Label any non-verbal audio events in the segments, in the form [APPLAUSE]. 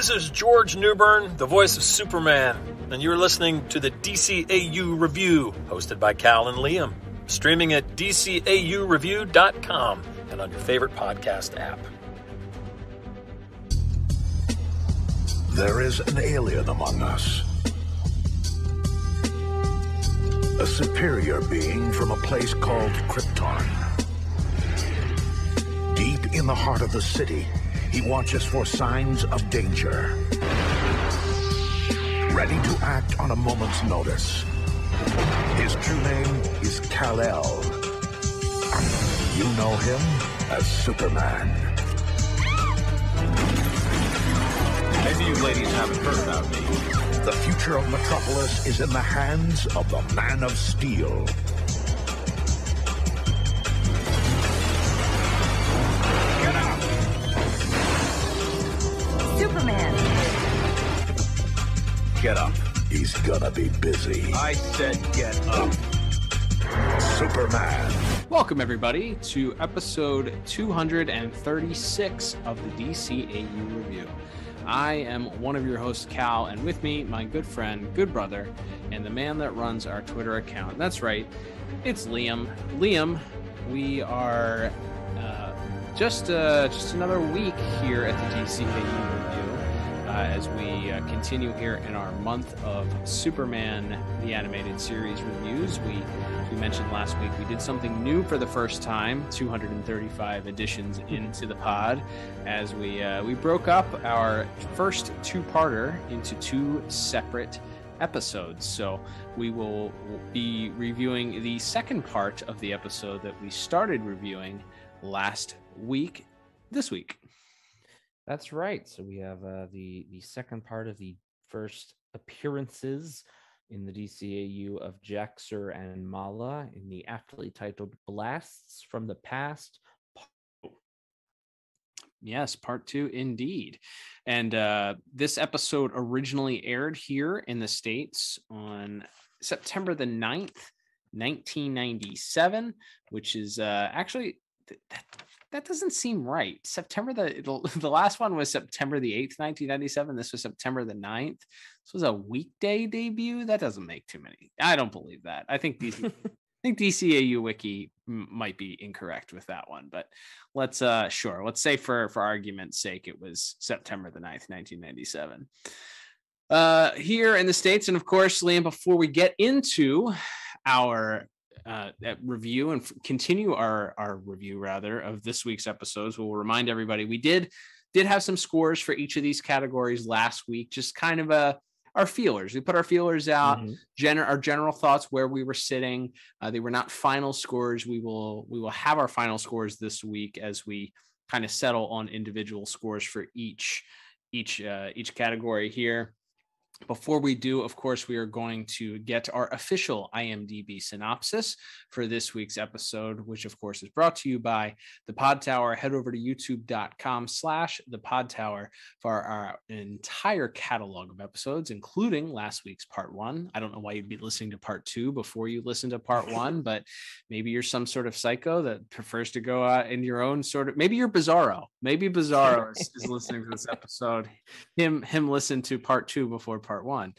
This is George Newbern, the voice of Superman, and you're listening to the DCAU Review, hosted by Cal and Liam, streaming at DCAUReview.com and on your favorite podcast app. There is an alien among us. A superior being from a place called Krypton. Deep in the heart of the city, he watches for signs of danger. Ready to act on a moment's notice. His true name is Kal-El. You know him as Superman. Maybe you ladies haven't heard about me. The future of Metropolis is in the hands of the Man of Steel. Get up. He's gonna be busy. I said get up. Superman. Welcome, everybody, to episode 236 of the DCAU Review. I am one of your hosts, Cal, and with me, my good friend, good brother, and the man that runs our Twitter account. That's right, it's Liam. Liam, we are uh, just uh, just another week here at the DCAU Review as we uh, continue here in our month of Superman the animated series reviews. We we mentioned last week we did something new for the first time 235 editions into the pod as we uh, we broke up our first two-parter into two separate episodes so we will be reviewing the second part of the episode that we started reviewing last week this week That's right. So we have uh, the the second part of the first appearances in the DCAU of Jax-Ur and Mala in the aptly titled "Blasts from the Past." Yes, part two, indeed. And uh, this episode originally aired here in the States on September the 9th, 1997, which is uh, actually, th- that, that doesn't seem right. September the, the, [LAUGHS] last one was September the 8th, 1997. This was September the 9th. This was a weekday debut. That doesn't make too many. I don't believe that. I think these. [LAUGHS] I think DCAU wiki might be incorrect with that one, but let's uh sure, let's say for for argument's sake it was September the 9th, 1997. Uh here in the states and of course Liam before we get into our uh, uh, review and f- continue our our review rather of this week's episodes, we'll remind everybody we did did have some scores for each of these categories last week, just kind of a our feelers. We put our feelers out, Mhm. gen- our general thoughts where we were sitting. Uh, they were not final scores. We will we will have our final scores this week as we kind of settle on individual scores for each each uh, each category here. Before we do, of course, we are going to get our official IMDb synopsis for this week's episode, which of course is brought to you by the Pod Tower. Head over to youtube.com slash the Pod Tower for our entire catalog of episodes, including last week's part one. I don't know why you'd be listening to part two before you listen to part [LAUGHS] one, but maybe you're some sort of psycho that prefers to go out in your own sort of maybe you're Bizarro. Maybe Bizarro is, is listening to this episode. [LAUGHS] Him him listen to part two before part one.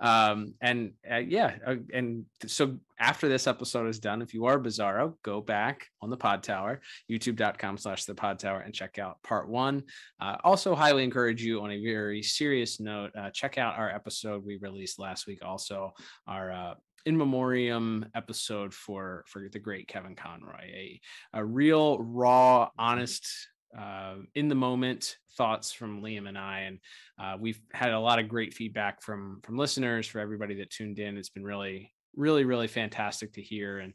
Um, and uh, yeah, uh, and so after this episode is done, if you are Bizarro, go back on the Pod Tower, youtube.com slash the Pod Tower, and check out part one. Uh, also, highly encourage you on a very serious note, uh, check out our episode we released last week. Also, our uh, in memoriam episode for for the great Kevin Conroy, a a real raw, honest, uh, in the moment thoughts from Liam and I, and uh, we've had a lot of great feedback from from listeners for everybody that tuned in. It's been really, really, really fantastic to hear and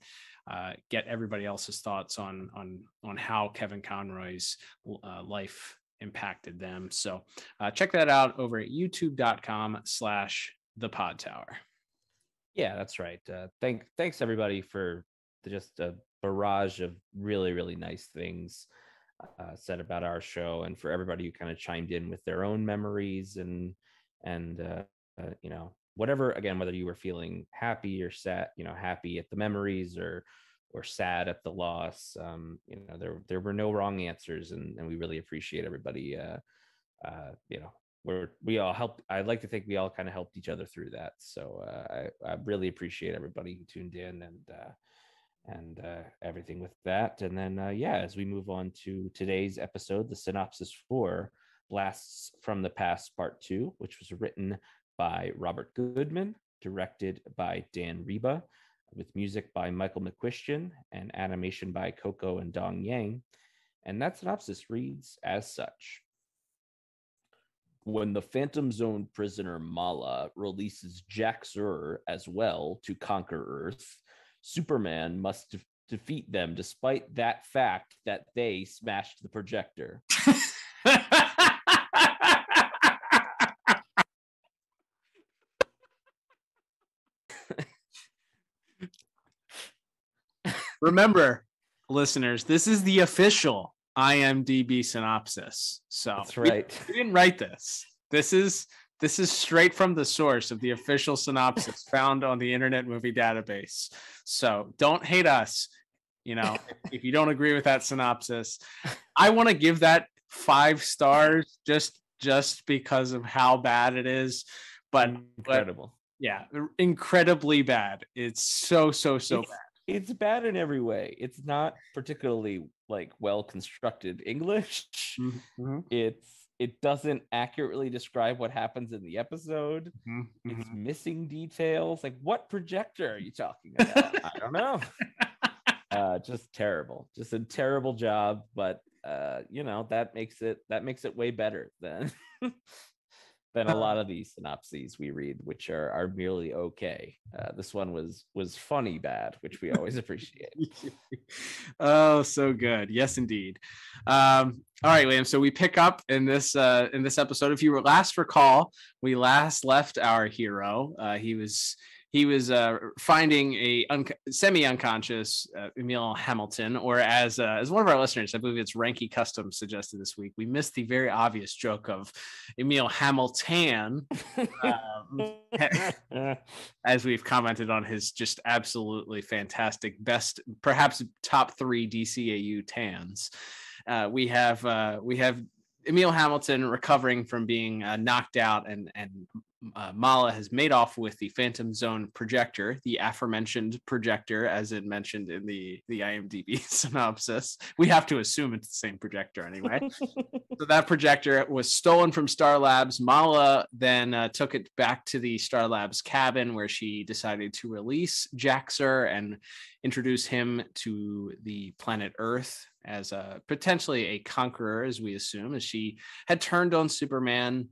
uh, get everybody else's thoughts on on on how Kevin Conroy's uh, life impacted them. So uh, check that out over at youtube.com slash the pod tower. Yeah, that's right. Uh, thank thanks everybody for the, just a barrage of really really nice things uh, said about our show, and for everybody who kind of chimed in with their own memories and and uh, uh, you know whatever again whether you were feeling happy or sad you know happy at the memories or or sad at the loss um you know there there were no wrong answers and, and we really appreciate everybody uh uh you know we're we all helped. I'd like to think we all kind of helped each other through that. So uh, I I really appreciate everybody who tuned in and. Uh, and uh, everything with that. And then, uh, yeah, as we move on to today's episode, the synopsis for Blasts from the Past Part Two, which was written by Robert Goodman, directed by Dan Riba, with music by Michael McCuistion and animation by Koko and Dong Yang. And that synopsis reads as such. When the Phantom Zone prisoner Mala releases Jax-Ur as well to conquer Earth, Superman must de- defeat them despite that fact that they smashed the projector. [LAUGHS] Remember, listeners, this is the official IMDb synopsis. So That's we- right. we didn't write this. This is this is straight from the source of the official synopsis [LAUGHS] found on the Internet Movie Database. So don't hate us. You know, [LAUGHS] if you don't agree with that synopsis, I want to give that five stars just just because of how bad it is. But Incredible. yeah, incredibly bad. It's so so so it's, it's bad in every way. It's not particularly like well constructed English. bad. It's it doesn't accurately describe what happens in the episode. Mhm, It's mhm. missing details. Like what projector are you talking [LAUGHS] about? I don't know. [LAUGHS] uh just terrible. Just a terrible job, but uh you know, that makes it that makes it way better than [LAUGHS] than a lot of these synopses we read which are are merely okay. Uh this one was was funny bad, which we always appreciate. [LAUGHS] oh, so good. Yes, indeed. Um, all right, Liam. So we pick up in this uh, in this episode. If you were last recall, we last left our hero. Uh, he was he was uh, finding a un- semi unconscious uh, Emil Hamilton, or as uh, as one of our listeners, I believe it's Ranky Custom suggested this week. We missed the very obvious joke of Emil Hamilton. [LAUGHS] Um, [LAUGHS] as we've commented on his just absolutely fantastic best perhaps top three dcau tans uh, we have uh, we have emil hamilton recovering from being uh, knocked out and and uh, Mala has made off with the Phantom Zone projector, the aforementioned projector, as it mentioned in the the IMDb [LAUGHS] synopsis. We have to assume it's the same projector anyway. [LAUGHS] so that projector was stolen from Star Labs. Mala then uh, took it back to the Star Labs cabin where she decided to release Jax-Ur and introduce him to the planet Earth as a potentially a conqueror, as we assume, as she had turned on Superman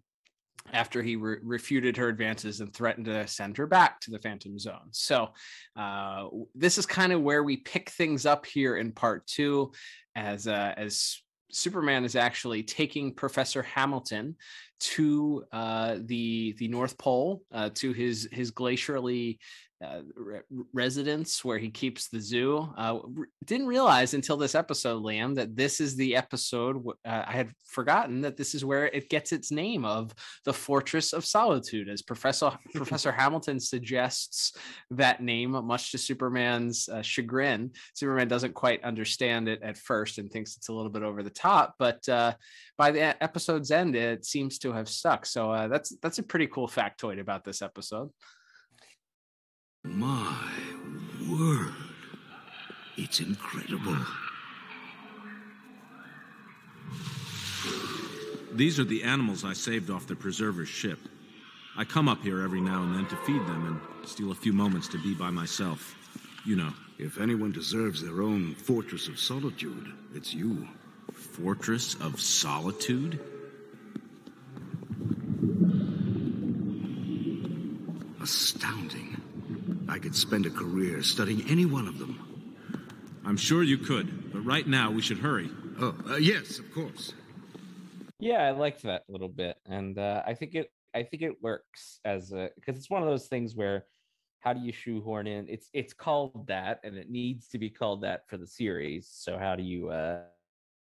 after he re- refuted her advances and threatened to send her back to the Phantom Zone. So, uh, this is kind of where we pick things up here in part two, as uh, as Superman is actually taking Professor Hamilton to uh, the the North Pole, uh, to his his glacially uh, re- residence where he keeps the zoo. Uh, r- didn't realize until this episode, Liam, that this is the episode. w- Uh, I had forgotten that this is where it gets its name of the Fortress of Solitude, as Professor [LAUGHS] Professor Hamilton suggests that name, much to Superman's uh, chagrin. Superman doesn't quite understand it at first and thinks it's a little bit over the top, but uh, by the episode's end, it seems to have stuck. So uh, that's that's a pretty cool factoid about this episode. My word. It's incredible. These are the animals I saved off the preserver's ship. I come up here every now and then to feed them and steal a few moments to be by myself. You know, If anyone deserves their own fortress of solitude, it's you. Fortress of Solitude? Astounding. I could spend a career studying any one of them. I'm sure you could, but right now we should hurry. Oh, uh, yes, of course. Yeah, I liked that a little bit, and uh, I think it I think it works as a because it's one of those things where how do you shoehorn in? It's it's called that, and it needs to be called that for the series. So how do you uh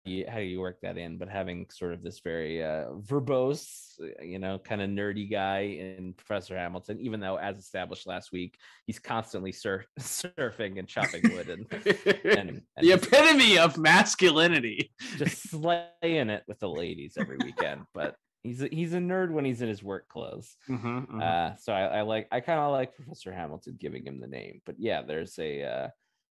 you, how do you work that in? But having sort of this very uh, verbose, uh, you know, kind of nerdy guy in Professor Hamilton, even though as established last week, he's constantly surf- [LAUGHS] surfing and chopping wood and and, [LAUGHS] and the epitome of masculinity. just slaying it with the ladies every weekend. But He's a, he's a nerd when he's in his work clothes. Mhm, mhm. Uh, so I, I like I kind of like Professor Hamilton giving him the name. But yeah, there's a uh,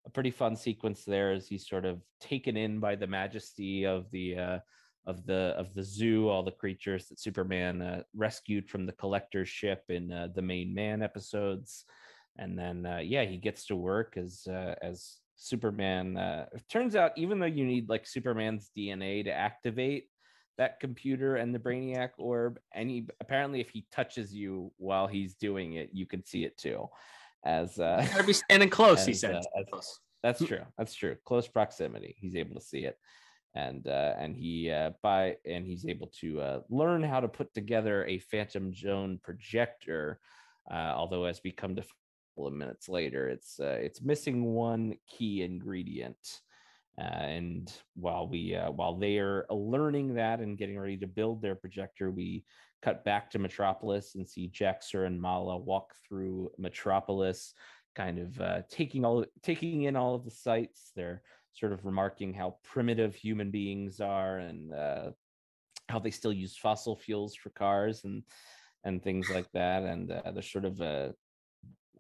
a pretty fun sequence there as he's sort of taken in by the majesty of the uh, of the of the zoo, all the creatures that Superman uh, rescued from the collector's ship in uh, the main man episodes, and then uh, yeah, he gets to work as uh, as Superman. Uh, it turns out, even though you need like Superman's DNA to activate that computer and the Brainiac orb, and apparently, if he touches you while he's doing it, you can see it too. As uh, Gotta be standing close, he said. uh, as- that's true. That's true. Close proximity. He's able to see it, and uh, and he uh, by and he's able to uh, learn how to put together a Phantom Zone projector. Uh, although, as we come to a couple of minutes later, it's uh, it's missing one key ingredient. Uh, and while we uh, while they are learning that and getting ready to build their projector, we cut back to Metropolis and see Jax-Ur and Mala walk through Metropolis kind of uh, taking all taking in all of the sights. They're sort of remarking how primitive human beings are and uh, how they still use fossil fuels for cars and and things like that. And uh, they're sort of uh,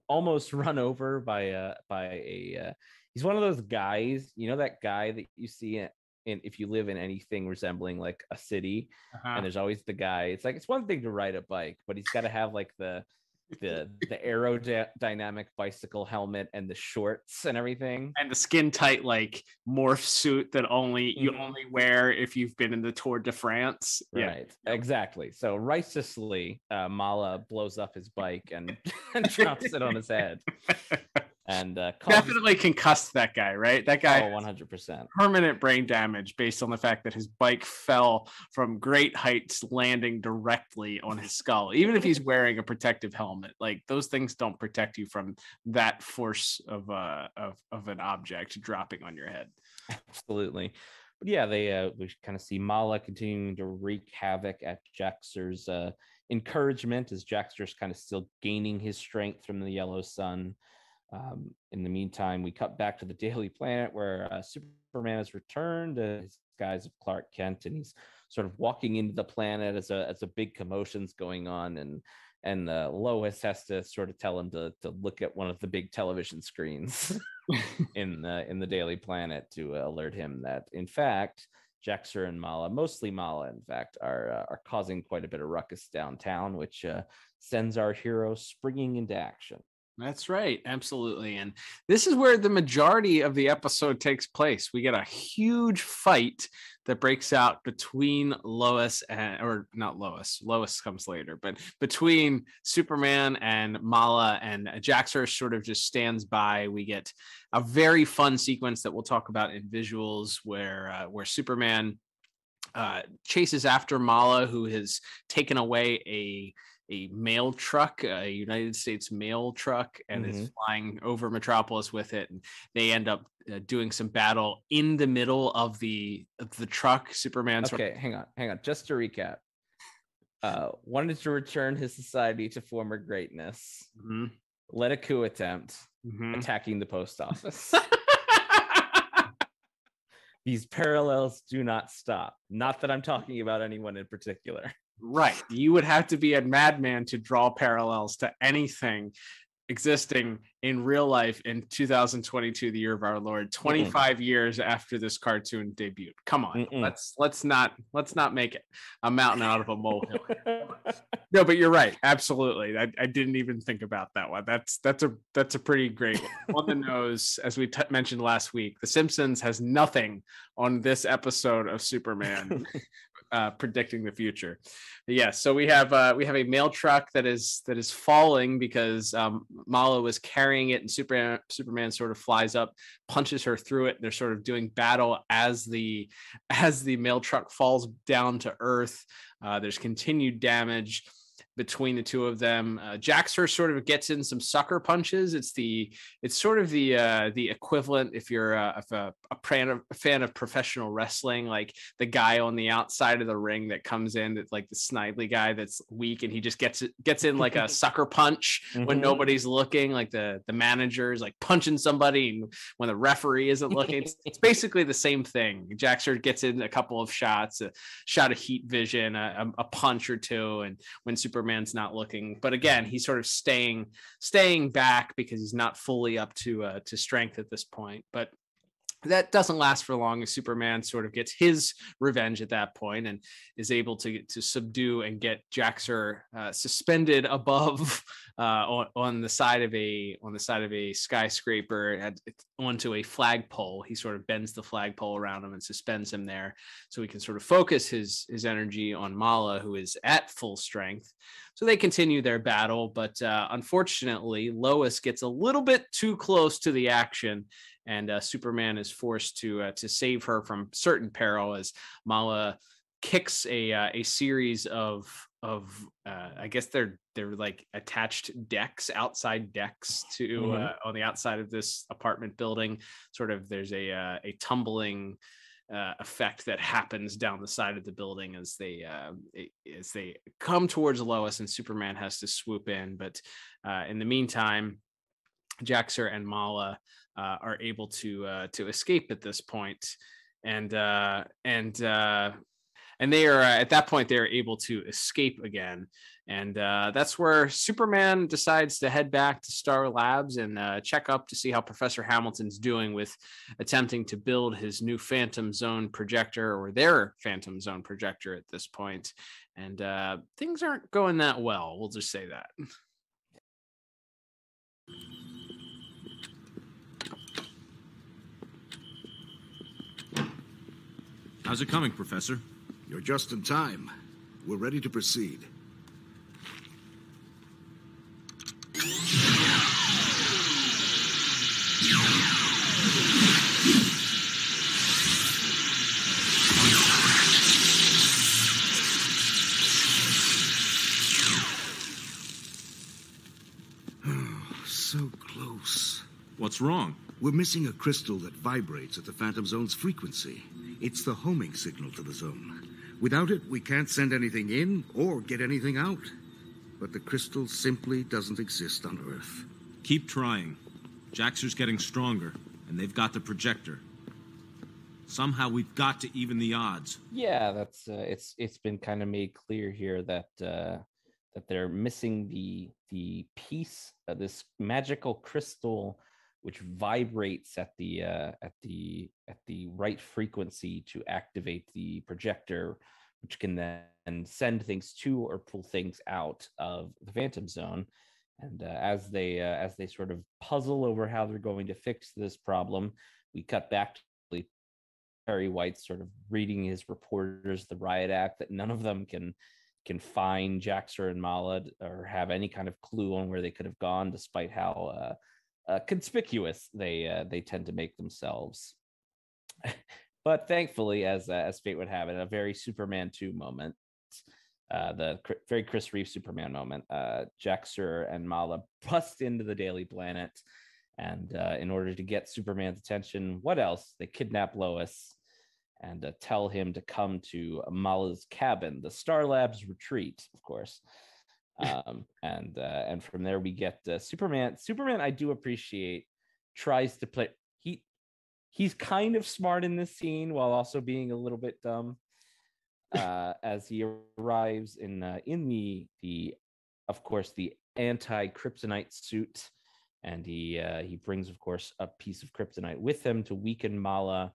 almost [LAUGHS] run over by a by a. Uh, he's one of those guys, you know, that guy that you see in, if you live in anything resembling like a city Uh-huh. and there's always the guy. It's like it's one thing to ride a bike, but he's got to have like the the [LAUGHS] the aerodynamic bicycle helmet and the shorts and everything. and the skin tight like morph suit that only you Mhm. only wear if you've been in the Tour de France. Yeah. Right, exactly. So righteously, uh, Mala blows up his bike and, [LAUGHS] and [LAUGHS] drops it on his head, and uh, Definitely concussed that guy, right? That guy oh, oh, one hundred percent. permanent brain damage based on the fact that his bike fell from great heights landing directly on his skull even if he's wearing a protective helmet like those things don't protect you from that force of uh of, of an object dropping on your head Absolutely. But yeah, they uh, we kind of see Mala continuing to wreak havoc at Jax-Ur's uh, encouragement as Jax-Ur's kind of still gaining his strength from the yellow sun. Um, in the meantime, we cut back to the [LAUGHS] Daily Planet where uh, Superman has returned to his guise of Clark Kent, and he's sort of walking into the planet as a as a big commotion's going on, and and uh, Lois has to sort of tell him to to look at one of the big television screens [LAUGHS] [LAUGHS] in the in the Daily Planet to uh, alert him that in fact Jax-Ur and Mala, mostly Mala, in fact, are uh, are causing quite a bit of ruckus downtown, which uh, sends our hero springing into action. That's right, absolutely. And this is where the majority of the episode takes place. We get a huge fight that breaks out between Lois and or not Lois. Lois comes later, but between Superman and Mala and Jax-Ur sort of just stands by. We get a very fun sequence that we'll talk about in visuals where uh, where Superman uh, chases after Mala, who has taken away a a mail truck, a United States mail truck, and is flying over Metropolis with it. And they end up uh, doing some battle in the middle of the of the truck. Superman. sort of- Okay, hang on, hang on. Just to recap, uh, wanted to return his society to former greatness, Mhm, led a coup attempt, mhm. attacking the post office. [LAUGHS] These parallels do not stop. Not that I'm talking about anyone in particular. Right. You would have to be a madman to draw parallels to anything existing in real life in 2022, the year of our Lord, 25 years after this cartoon debuted. Come on. Mm-mm. Let's let's not let's not make it a mountain out of a molehill. [LAUGHS] No, but you're right. Absolutely. I, I didn't even think about that one. That's that's a that's a pretty great one. on the nose. As we t- mentioned last week, The Simpsons has nothing on this episode of Superman [LAUGHS] uh, predicting the future. But yeah, so we have uh, we have a mail truck that is that is falling because um, Mala was carrying it, and Superman Superman sort of flies up, punches her through it. They're sort of doing battle as the as the mail truck falls down to earth. Uh, there's continued damage. Between the two of them. Uh, sort of gets in some sucker punches. It's the it's sort of the uh, the equivalent if you're a, a, a, fan of, a fan of professional wrestling, like the guy on the outside of the ring that comes in, that like the snidely guy that's weak, and he just gets gets in like a [LAUGHS] sucker punch mm-hmm. when nobody's looking. Like the the manager is like punching somebody when the referee isn't looking. it's, it's, [LAUGHS] basically the same thing. Jax-Ur gets in a couple of shots, a shot of heat vision, a, a punch or two, and when Superman's not looking, but again, he's sort of staying staying back because he's not fully up to uh, to strength at this point. But that doesn't last for long as superman sort of gets his revenge at that point and is able to to subdue and get Jax-Ur uh, suspended above [LAUGHS] uh, on, on the side of a on the side of a skyscraper onto a flagpole. He sort of bends the flagpole around him and suspends him there so he can sort of focus his his energy on mala who is at full strength. So they continue their battle but uh, unfortunately lois gets a little bit too close to the action and uh, Superman is forced to uh, to save her from certain peril as Mala kicks a uh, a series of of uh, I guess they're they're like attached decks outside decks to mm-hmm. Uh, on the outside of this apartment building. Sort of there's a uh, a tumbling. Uh, effect that happens down the side of the building as they uh, as they come towards Lois and Superman has to swoop in. But uh, in the meantime, Jax-Ur and Mala uh, are able to uh, to escape at this point, and uh, and uh, and they are uh, at that point they are able to escape again, and uh, that's where Superman decides to head back to Star Labs and uh, check up to see how Professor Hamilton's doing with attempting to build his new Phantom Zone projector or their Phantom Zone projector at this point. point, and uh, things aren't going that well. We'll just say that. How's it coming, Professor? You're just in time. We're ready to proceed. so close. What's wrong? We're missing a crystal that vibrates at the Phantom Zone's frequency. It's the homing signal to the zone. Without it, we can't send anything in or get anything out. But the crystal simply doesn't exist on Earth. Keep trying. Jax-Ur's getting stronger, and they've got the projector. Somehow we've got to even the odds. Yeah, that's uh, it's it's been kind of made clear here that uh, that they're missing the the piece of this magical crystal which vibrates at the uh, at the at the right frequency to activate the projector, which can then send things to or pull things out of the phantom zone. And uh, as they uh, as they sort of puzzle over how they're going to fix this problem, we cut back to Perry White sort of reading his reporters the riot act that none of them can can find Jax-Ur and Mala or have any kind of clue on where they could have gone, despite how uh, conspicuous they uh, they tend to make themselves. [LAUGHS] but thankfully, as uh, as fate would have it, a very Superman two moment, uh, the very Chris Reeve Superman moment. Uh, Jax-Ur and Mala [LAUGHS] bust into the Daily Planet, and uh, in order to get Superman's attention, what else? They kidnap Lois and uh, tell him to come to Mala's cabin, the Star Labs retreat, of course [LAUGHS] um, and uh, and from there we get uh, Superman. Superman, I do appreciate, tries to play. He he's kind of smart in this scene while also being a little bit dumb. Uh, [LAUGHS] as he arrives in uh, in the the of course the anti kryptonite suit, and he uh, he brings of course a piece of kryptonite with him to weaken Mala.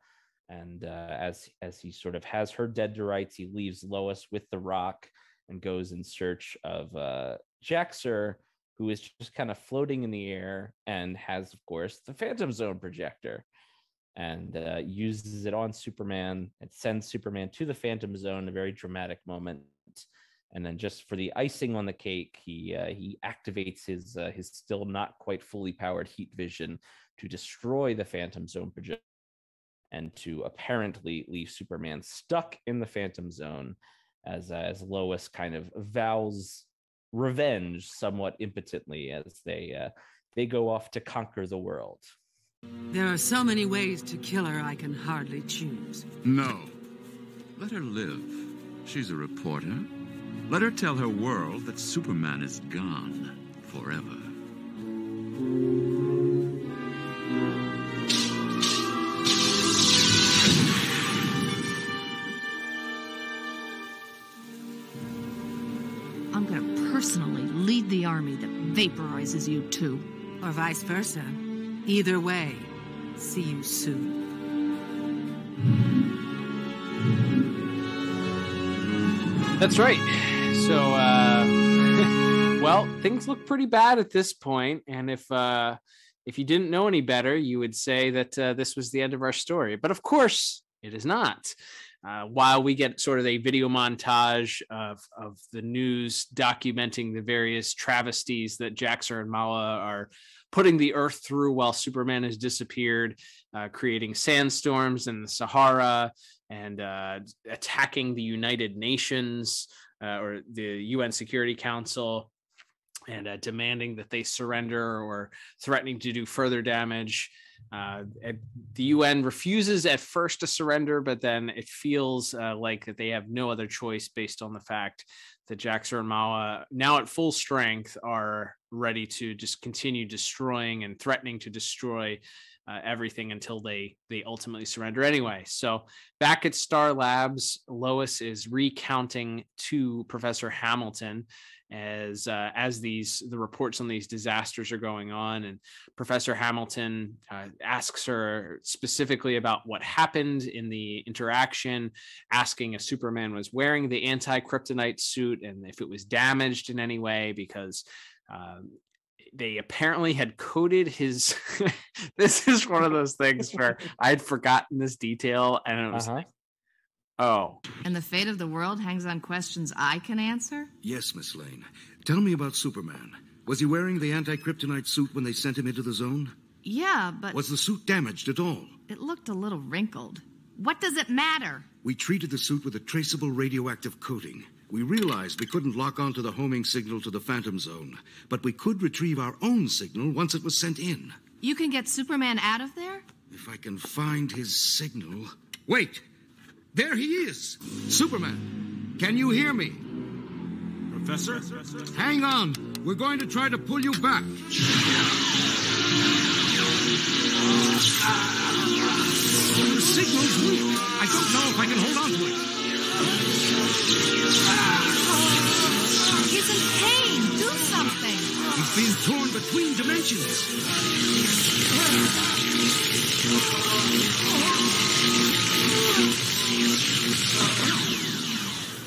And uh, as as he sort of has her dead to rights, he leaves Lois with the rock and goes in search of uh, Jax-Ur, who is just kind of floating in the air and has, of course, the Phantom Zone projector and uh, uses it on Superman. It sends Superman to the Phantom Zone, a very dramatic moment. And then, just for the icing on the cake, he uh, he activates his uh, his still not quite fully powered heat vision to destroy the Phantom Zone projector and to apparently leave Superman stuck in the Phantom Zone as uh, as Lois kind of vows revenge somewhat impotently as they uh, they go off to conquer the world. There are so many ways to kill her, I can hardly choose. No. Let her live. She's a reporter. Let her tell her world that Superman is gone forever. Personally lead the army that vaporizes you too. Or vice versa. Either way, see you soon. That's right. So, uh, [LAUGHS] well, things look pretty bad at this point, and if uh, if you didn't know any better, you would say that uh, this was the end of our story. But of course, it is not. Uh, while we get sort of a video montage of, of the news documenting the various travesties that Jax-Ur and Mala are putting the earth through while Superman has disappeared, uh, creating sandstorms in the Sahara and uh, attacking the United Nations uh, or the UN Security Council and uh, demanding that they surrender or threatening to do further damage. Uh, the UN refuses at first to surrender, but then it feels uh, like that they have no other choice based on the fact that Jax-Ur and Mala, now at full strength, are ready to just continue destroying and threatening to destroy uh, everything until they they ultimately surrender anyway. So back at Star Labs, Lois is recounting to Professor Hamilton as uh, as these the reports on these disasters are going on and professor hamilton uh, asks her specifically about what happened in the interaction asking if superman was wearing the anti-kryptonite suit and if it was damaged in any way because um, they apparently had coated his [LAUGHS] this is one of those things where [LAUGHS] i'd forgotten this detail and it was uh-huh. like Oh. And the fate of the world hangs on questions I can answer? Yes, Miss Lane. Tell me about Superman. Was he wearing the anti kryptonite suit when they sent him into the zone? Yeah, but. Was the suit damaged at all? It looked a little wrinkled. What does it matter? We treated the suit with a traceable radioactive coating. We realized we couldn't lock onto the homing signal to the Phantom Zone, but we could retrieve our own signal once it was sent in. You can get Superman out of there? If I can find his signal. Wait! There he is! Superman! Can you hear me? Professor? Hang on! We're going to try to pull you back. The signal's weak. I don't know if I can hold on to it. He's in pain. Do something. He's being torn between dimensions.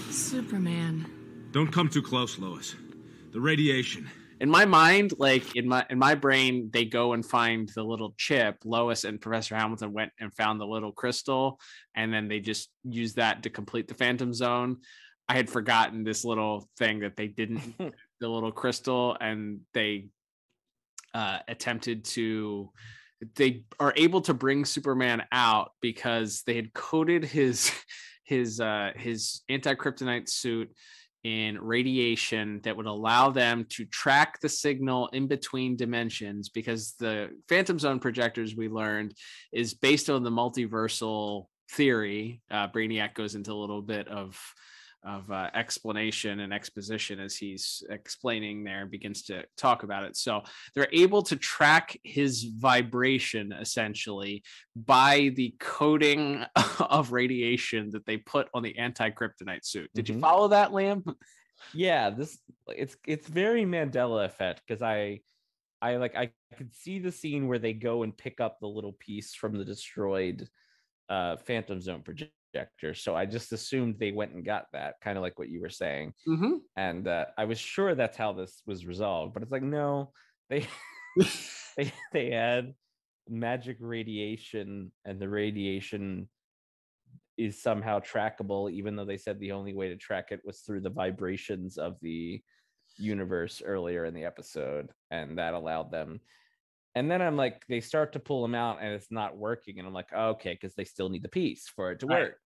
Superman. Don't come too close, Lois. The radiation. In my mind, like in my in my brain, they go and find the little chip. Lois and Professor Hamilton went and found the little crystal, and then they just use that to complete the Phantom Zone. I had forgotten this little thing that they didn't [LAUGHS] the little crystal, and they uh, attempted to they are able to bring Superman out because they had coated his [LAUGHS] his uh, his anti kryptonite suit in radiation that would allow them to track the signal in between dimensions because the phantom zone projectors we learned is based on the multiversal theory. Uh, brainiac goes into a little bit of of uh, explanation and exposition as he's explaining there and begins to talk about it. So they're able to track his vibration essentially by the coating [LAUGHS] of radiation that they put on the anti kryptonite suit. Did mm-hmm. you follow that, Liam? [LAUGHS] Yeah, this it's it's very Mandela effect because I I like I could see the scene where they go and pick up the little piece from the destroyed uh Phantom Zone project projector. So I just assumed they went and got that, kind of like what you were saying. Mm-hmm. And uh, I was sure that's how this was resolved, but it's like no, they [LAUGHS] [LAUGHS] they they had magic radiation, and the radiation is somehow trackable, even though they said the only way to track it was through the vibrations of the universe earlier in the episode, and that allowed them and then I'm like, they start to pull them out and it's not working. And I'm like, oh, okay, because they still need the piece for it to work.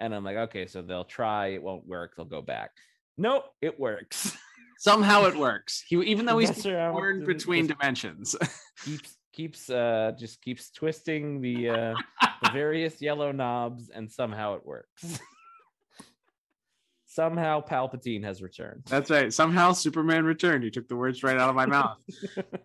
Right. And I'm like, okay, so they'll try, it won't work, they'll go back. Nope, it works. Somehow it [LAUGHS] works. He even though he's Professor torn Hamilton between just- dimensions. [LAUGHS] keeps keeps uh just keeps twisting the uh the [LAUGHS] various yellow knobs and somehow it works somehow palpatine has returned That's right. Somehow Superman returned. You took the words right out of my [LAUGHS] mouth.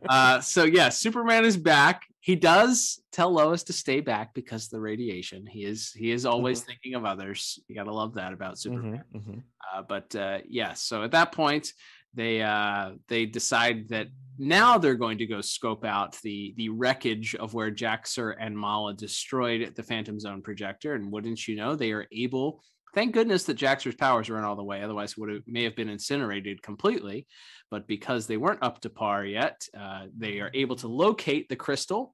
uh, so yeah, Superman is back. He does tell Lois to stay back because of the radiation. He is he is always thinking of others. You gotta love that about Superman. Mhm, mhm. Uh, but uh, yeah, so at that point, they uh, they decide that now they're going to go scope out the the wreckage of where Jax-Ur and Mala destroyed the Phantom Zone projector. And wouldn't you know, they are able. Thank goodness that Jax-Ur's powers weren't all the way; otherwise, would have may have been incinerated completely. But because they weren't up to par yet, uh, they are able to locate the crystal,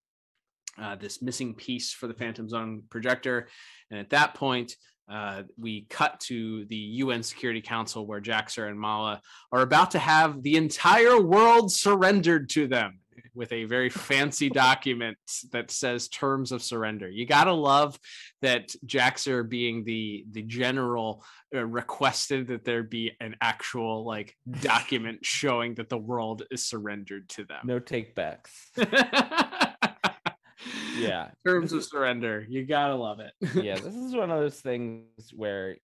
uh, this missing piece for the Phantom Zone projector. And at that point, uh, we cut to the UN Security Council where Jax-Ur and Mala are about to have the entire world surrendered to them with a very fancy document that says terms of surrender. You gotta love that Jax-Ur, being the the general, uh, requested that there be an actual like document [LAUGHS] showing that the world is surrendered to them. no take backs [LAUGHS] yeah terms of surrender. You gotta love it. [LAUGHS] yeah this is one of those things where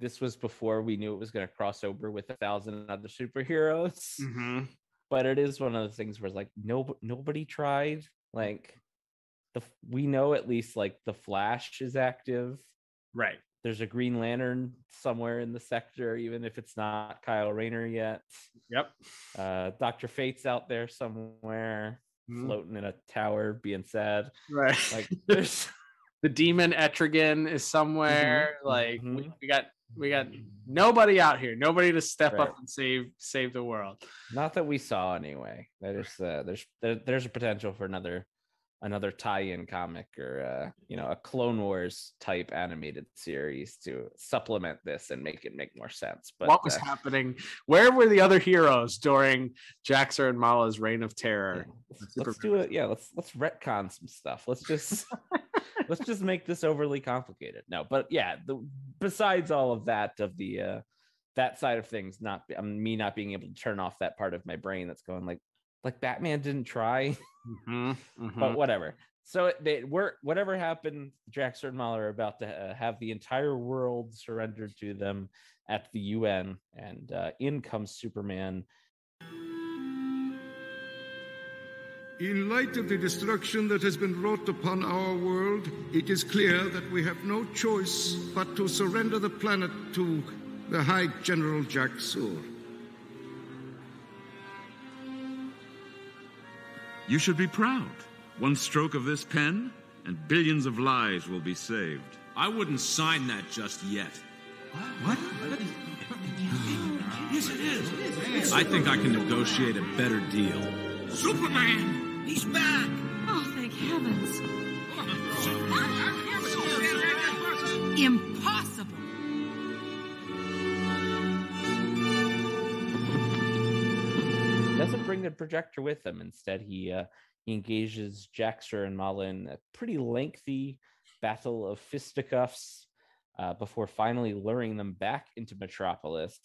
this was before we knew it was going to cross over with a thousand other superheroes Mhm. But it is one of the things where it's like no nobody tried like the we know at least like the flash is active Right. there's a green lantern somewhere in the sector even if it's not kyle rayner yet Yep. uh dr fate's out there somewhere Mhm. floating in a tower being sad Right. like [LAUGHS] there's the demon Etrigan is somewhere. Like we, mhm. we got we got nobody out here, nobody to step Right. up and save save the world. not that we saw anyway there's uh, there's there, there's a potential for another another tie-in comic or uh you know a clone wars type animated series to supplement this and make it make more sense but what was uh, happening? Where were the other heroes during Jax-Ur and Mala's reign of yeah, terror? let's, let's do it yeah let's let's retcon some stuff let's just [LAUGHS] let's just make this overly complicated no but yeah the besides all of that of the uh that side of things not um, me not being able to turn off that part of my brain that's going like like batman didn't try Mhm, mhm. [LAUGHS] but whatever. So it- they were whatever happened. Jax-Ur and Mala are about to uh, have the entire world surrendered to them at the UN, and uh, in comes Superman. In light of the destruction that has been wrought upon our world, it is clear that we have no choice but to surrender the planet to the High General Jack Sur. You should be proud. One stroke of this pen, and billions of lives will be saved. I wouldn't sign that just yet. What? Yes, it is. I think I can negotiate a better deal. Superman! He's back! Oh, thank heavens. Impossible. Doesn't bring the projector with him. Instead, he uh, he engages Jax-Ur and Mala in a pretty lengthy battle of fisticuffs uh, before finally luring them back into Metropolis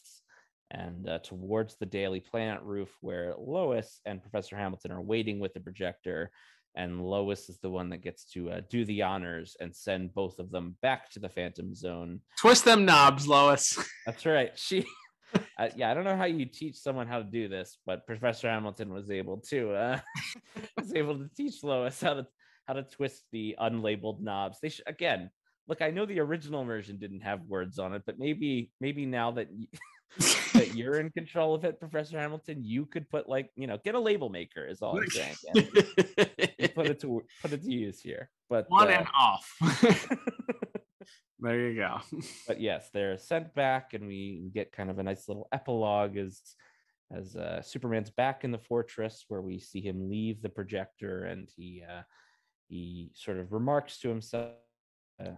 and uh, towards the Daily Planet roof, where Lois and Professor Hamilton are waiting with the projector. And Lois is the one that gets to uh, do the honors and send both of them back to the Phantom Zone. Twist them knobs, Lois. [LAUGHS] That's right. She, [LAUGHS] uh, yeah, I don't know how you teach someone how to do this, but Professor Hamilton was able to uh, [LAUGHS] was able to teach Lois how to how to twist the unlabeled knobs. They should again. Look, I know the original version didn't have words on it, but maybe maybe now that that you're in control of it, Professor Hamilton, you could put like you know get a label maker is all I'm saying. and put it to put it to use here. But On uh, and off. [LAUGHS] there you go. but yes, they're sent back, and we we get kind of a nice little epilogue as as uh, Superman's back in the fortress, where we see him leave the projector, and he uh, he sort of remarks to himself, uh,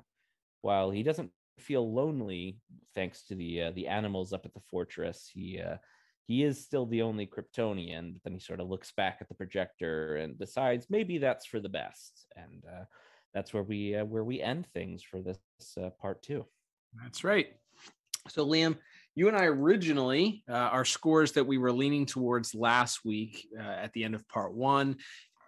while he doesn't feel lonely thanks to the uh, the animals up at the fortress, he uh, he is still the only Kryptonian. But then he sort of looks back at the projector and decides maybe that's for the best, and uh, that's where we uh, where we end things for this uh, part two. That's right. So, Liam, you and I originally, uh, our scores that we were leaning towards last week uh, at the end of part one,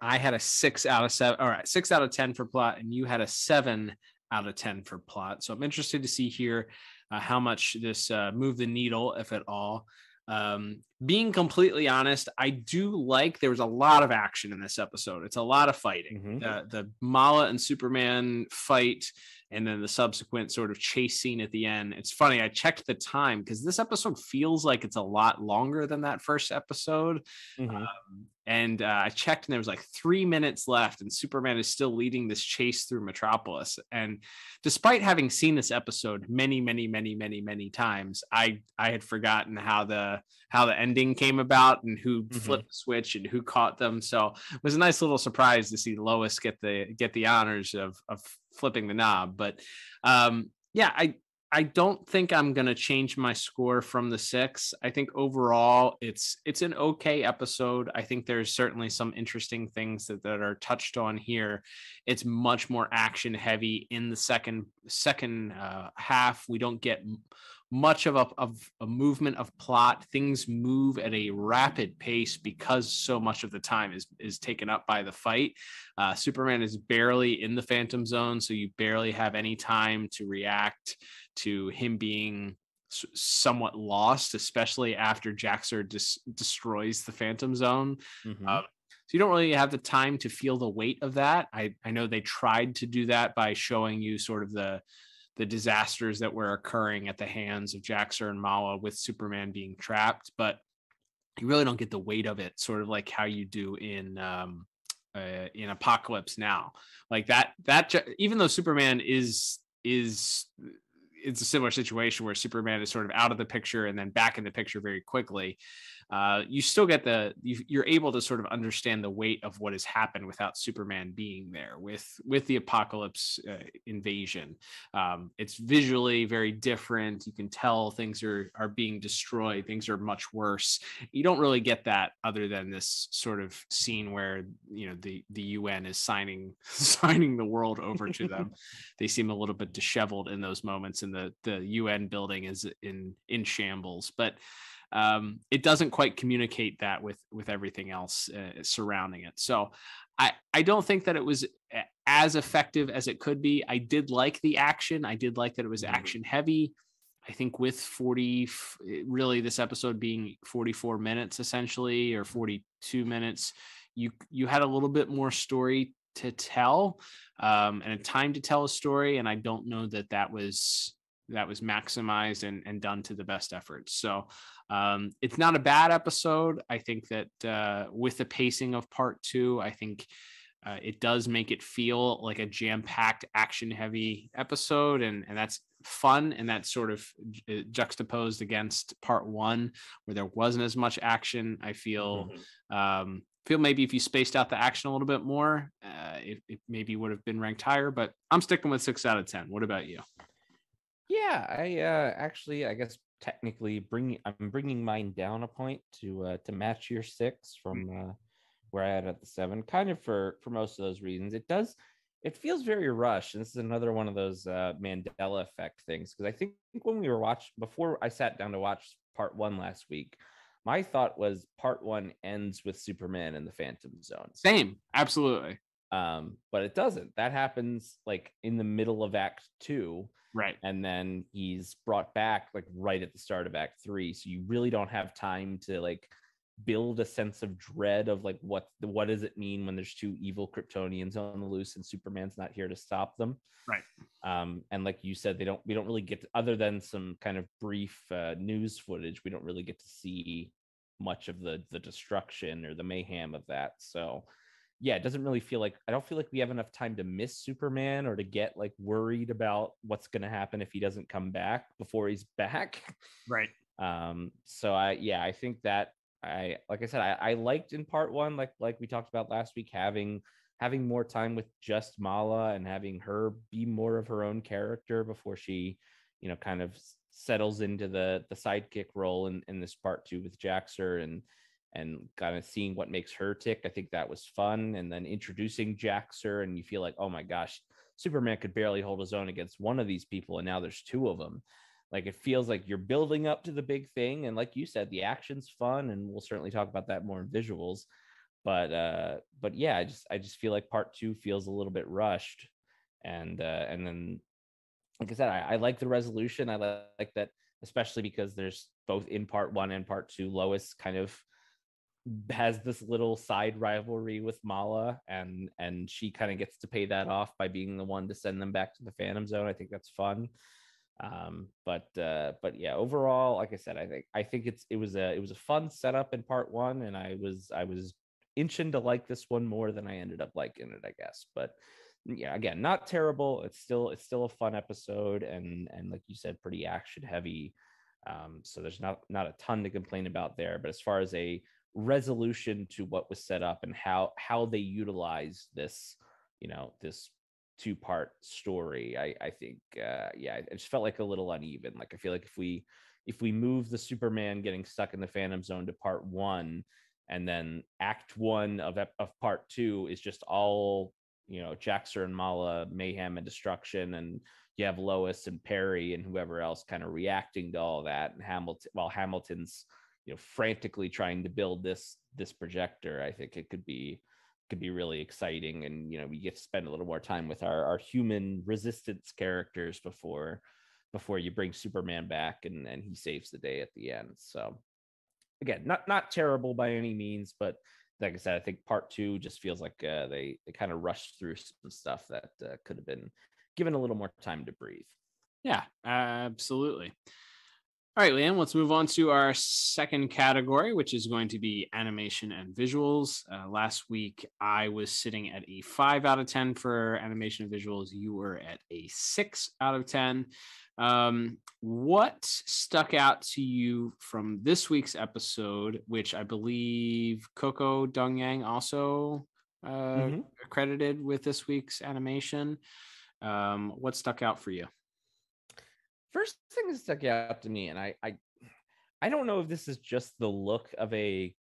I had a six out of seven, all right, six out of 10 for plot, and you had a seven out of 10 for plot. So I'm interested to see here uh, how much this uh, moved the needle, if at all. Um, being completely honest, I do like there was a lot of action in this episode. It's a lot of fighting. Mhm. The, the Mala and Superman fight, and then the subsequent sort of chase scene at the end. It's funny, I checked the time because this episode feels like it's a lot longer than that first episode. Mhm. Um, and uh, I checked, and there was like three minutes left, and Superman is still leading this chase through Metropolis. And despite having seen this episode many, many, many, many, many times, I I had forgotten how the how the ending came about and who flipped the switch and who caught them. So it was a nice little surprise to see Lois get the get the honors of of flipping the knob. But um, yeah, I I don't think I'm gonna change my score from the six. I think overall it's it's an okay episode. I think there's certainly some interesting things that, that are touched on here. It's much more action heavy in the second second uh, half. We don't get much of a, of a movement of plot. Things move at a rapid pace because so much of the time is is taken up by the fight. Uh, Superman is barely in the Phantom Zone, so you barely have any time to react to him being somewhat lost, especially after Jax-Ur dis- destroys the Phantom Zone. Mhm. Um, so you don't really have the time to feel the weight of that. I, I know they tried to do that by showing you sort of the the disasters that were occurring at the hands of Jax-Ur and Mala with Superman being trapped, but you really don't get the weight of it, sort of like how you do in um, uh, in Apokolips Now. Like that that even though Superman is is it's a similar situation where Superman is sort of out of the picture and then back in the picture very quickly. Uh, you still get the you, you're able to sort of understand the weight of what has happened without Superman being there with with the Apokolips uh, invasion. Um, it's visually very different. You can tell things are are being destroyed. Things are much worse. You don't really get that other than this sort of scene where you know the the UN is signing [LAUGHS] signing the world over to them. [LAUGHS] they seem a little bit disheveled in those moments, and the the UN building is in in shambles. But um, it doesn't quite communicate that with with everything else uh, surrounding it. So I I don't think that it was as effective as it could be. I did like the action. I did like that it was action heavy. I think with 40 really this episode being 44 minutes essentially or 42 minutes, you you had a little bit more story to tell um, and a time to tell a story and I don't know that that was that was maximized and, and done to the best efforts. So um, it's not a bad episode. I think that uh, with the pacing of part two, I think uh, it does make it feel like a jam-packed, action-heavy episode, and and that's fun. And that's sort of ju- juxtaposed against part one, where there wasn't as much action. I feel um, feel maybe if you spaced out the action a little bit more, uh, it, it maybe would have been ranked higher. But I'm sticking with six out of ten. What about you? Yeah, I uh, actually, I guess technically bringing I'm bringing mine down a point to uh, to match your six from uh, where I had at the seven. Kind of for for most of those reasons. It does. It feels very rushed, and this is another one of those uh, Mandela effect things. Because I think when we were watching before I sat down to watch part one last week, my thought was part one ends with Superman in the Phantom Zone. Same, absolutely. Um, but it doesn't. That happens like in the middle of Act Two, right? And then he's brought back like right at the start of Act Three. So you really don't have time to like build a sense of dread of like what what does it mean when there's two evil Kryptonians on the loose and Superman's not here to stop them. Right. Um, and like you said, they don't we don't really get to, other than some kind of brief uh, news footage, we don't really get to see much of the the destruction or the mayhem of that. So yeah, it doesn't really feel like I don't feel like we have enough time to miss Superman or to get like worried about what's going to happen if he doesn't come back before he's [LAUGHS] back. Right. Um, so I yeah, I think that I like I said, I, I liked in part one, like like we talked about last week, having having more time with just Mala and having her be more of her own character before she, you know, kind of settles into the the sidekick role in, in this part two with Jax-Ur and and kind of seeing what makes her tick. I think that was fun. And then introducing Jax-Ur, and you feel like, oh my gosh, Superman could barely hold his own against one of these people, and now there's two of them. like it feels like you're building up to the big thing and like you said the action's fun and we'll certainly talk about that more in visuals but uh but yeah i just i just feel like part two feels a little bit rushed and uh and then like i said i, I like the resolution i like, like that especially because there's both in part one and part two lois kind of has this little side rivalry with mala and and she kind of gets to pay that off by being the one to send them back to the phantom zone. I think that's fun. Um but uh but yeah overall like i said i think i think it's it was a it was a fun setup in part one and i was i was inching to like this one more than i ended up liking it i guess. But yeah again not terrible. It's still it's still a fun episode and and like you said pretty action heavy. Um so there's not not a ton to complain about there. But as far as a resolution to what was set up and how how they utilize this you know this two part story i i think uh yeah it just felt like a little uneven. Like i feel like if we if we move the superman getting stuck in the phantom zone to part one and then act one of of part two is just all you know Jax-Ur and mala mayhem and destruction and you have lois and perry and whoever else kind of reacting to all that and hamilton while hamilton's you know frantically trying to build this this projector i think it could be could be really exciting. And you know we get to spend a little more time with our, our human resistance characters before before you bring superman back and and he saves the day at the end. So again not not terrible by any means but like i said i think part two just feels like uh, they they kind of rushed through some stuff that uh, could have been given a little more time to breathe. Yeah absolutely all right, Liam, let's move on to our second category, which is going to be animation and visuals. Uh, last week, I was sitting at a five out of 10 for animation and visuals. You were at a six out of 10. Um, what stuck out to you from this week's episode, which I believe Koko Dong Yang also uh, mm-hmm. credited with this week's animation? Um, what stuck out for you? First thing that stuck out to me, and I, I, I don't know if this is just the look of a.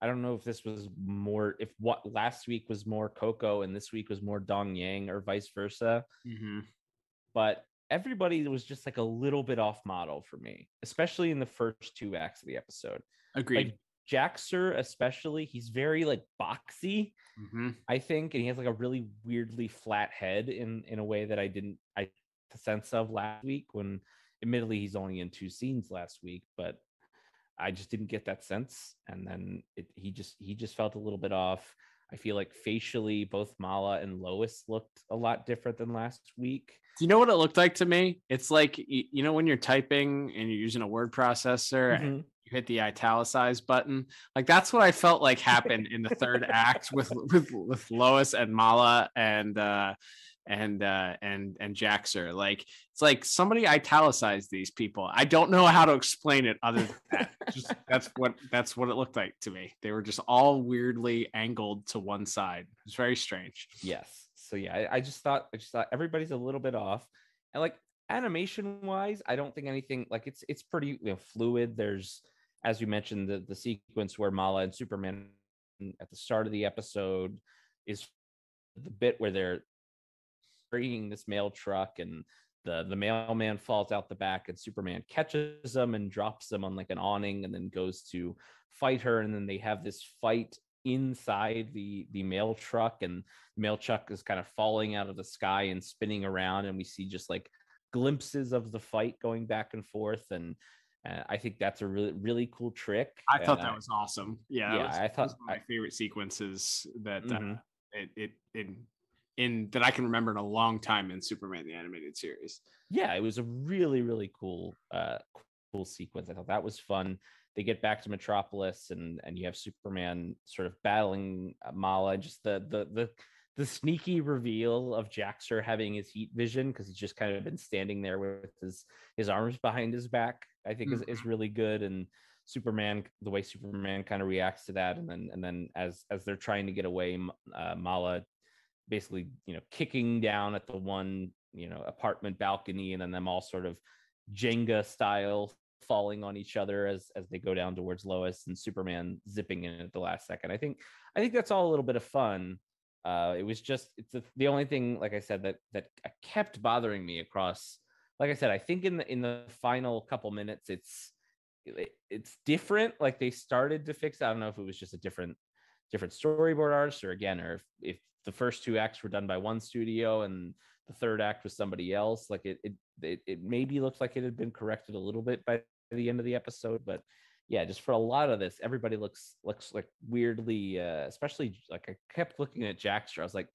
I don't know if this was more if what last week was more Koko and this week was more Dong Yang or vice versa. Mm-hmm. But everybody was just like a little bit off model for me, especially in the first two acts of the episode. Agreed. Like, Jax-Ur, especially, he's very like boxy, mm-hmm. I think, and he has like a really weirdly flat head in in a way that I didn't I sense of last week when admittedly he's only in two scenes last week but i just didn't get that sense and then it, he just he just felt a little bit off. I feel like facially both mala and lois looked a lot different than last week. Do you know what it looked like to me? It's like you know when you're typing and you're using a word processor mm-hmm. and you hit the italicize button? Like that's what i felt like happened in the third act with [LAUGHS] with with lois and mala and uh and uh and and Jax-Ur. Like it's like somebody italicized these people. I don't know how to explain it other than that. just [LAUGHS] that's what that's what it looked like to me. They were just all weirdly angled to one side. It's very strange. Yes. So yeah, I, I just thought I just thought everybody's a little bit off. And like animation wise, I don't think anything like it's it's pretty you know, fluid. There's as you mentioned the the sequence where Mala and Superman at the start of the episode is the bit where they're carrying this mail truck and the the mailman falls out the back and superman catches them and drops them on like an awning and then goes to fight her and then they have this fight inside the the mail truck and the mail truck is kind of falling out of the sky and spinning around and we see just like glimpses of the fight going back and forth and uh, I think that's a really really cool trick. I thought that I, was awesome. Yeah, yeah, was, I thought my favorite sequences that mm-hmm. uh, it, it it in that I can remember in a long time in Superman the animated series. Yeah, it was a really really cool uh cool sequence. I thought that was fun. They get back to Metropolis and and you have Superman sort of battling uh, Mala. Just the the the the sneaky reveal of Jax-Ur having his heat vision because he's just kind of been standing there with his his arms behind his back. I think mm-hmm. is, is really good and. Superman, the way Superman kind of reacts to that, and then and then as as they're trying to get away, uh, Mala basically you know kicking down at the one you know apartment balcony and then them all sort of jenga style falling on each other as as they go down towards lois and superman zipping in at the last second i think i think that's all a little bit of fun uh it was just it's the, the only thing like i said that that kept bothering me across like I said, I think in the in the final couple minutes, it's it, it's different. Like they started to fix. It. I don't know if it was just a different different storyboard artist, or again, or if, if the first two acts were done by one studio and the third act was somebody else. Like it it it, it maybe looks like it had been corrected a little bit by the end of the episode, but yeah, just for a lot of this, everybody looks looks like weirdly, uh, especially like I kept looking at Jax-Ur. I was like,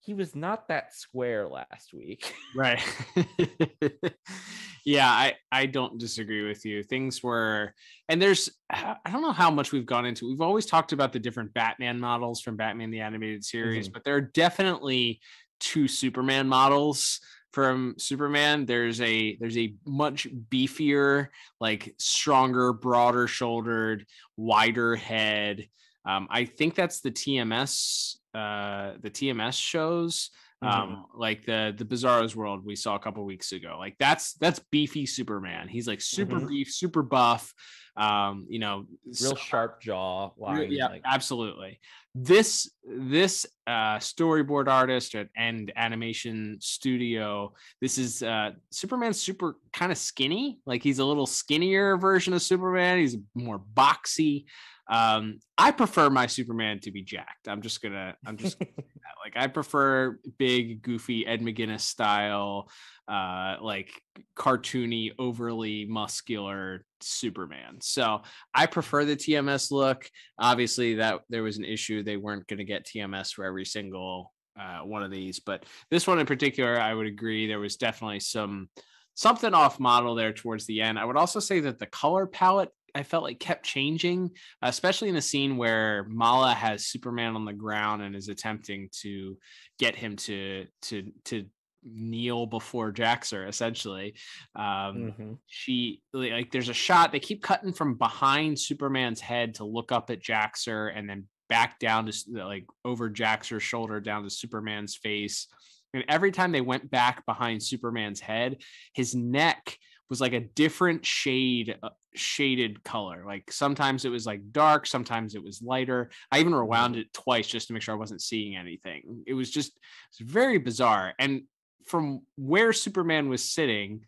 he was not that square last week. [LAUGHS] right. [LAUGHS] yeah, I I don't disagree with you. Things were and there's I don't know how much we've gone into. We've always talked about the different Batman models from Batman the animated series, mm-hmm. but there are definitely two Superman models from Superman. There's a there's a much beefier, like stronger, broader shouldered, wider head. Um, I think that's the TMS uh, the TMS shows. Mm-hmm. Um, like the the Bizarro's World we saw a couple weeks ago. Like that's that's beefy Superman. He's like super mm-hmm. beef, super buff. Um, you know, real so, sharp jaw. Line, yeah, like. absolutely. This this uh, storyboard artist at and animation studio. This is uh, Superman. Super kind of skinny. Like he's a little skinnier version of Superman. He's more boxy. Um, I prefer my Superman to be jacked. I'm just gonna, I'm just [LAUGHS] like I prefer big, goofy Ed McGuinness style, uh, like cartoony, overly muscular Superman. So I prefer the TMS look. Obviously, that there was an issue; they weren't going to get TMS for every single uh, one of these, but this one in particular, I would agree there was definitely some something off model there towards the end. I would also say that the color palette I felt like kept changing, especially in the scene where Mala has Superman on the ground and is attempting to get him to to to kneel before Jax-Ur essentially. Um mm-hmm. she like there's a shot they keep cutting from behind Superman's head to look up at Jax-Ur and then back down to like over Jax-Ur's shoulder down to Superman's face. And every time they went back behind Superman's head, his neck was like a different shade uh, shaded color like sometimes it was like dark sometimes it was lighter i even rewound mm-hmm. it twice just to make sure i wasn't seeing anything it was just it's very bizarre and from where superman was sitting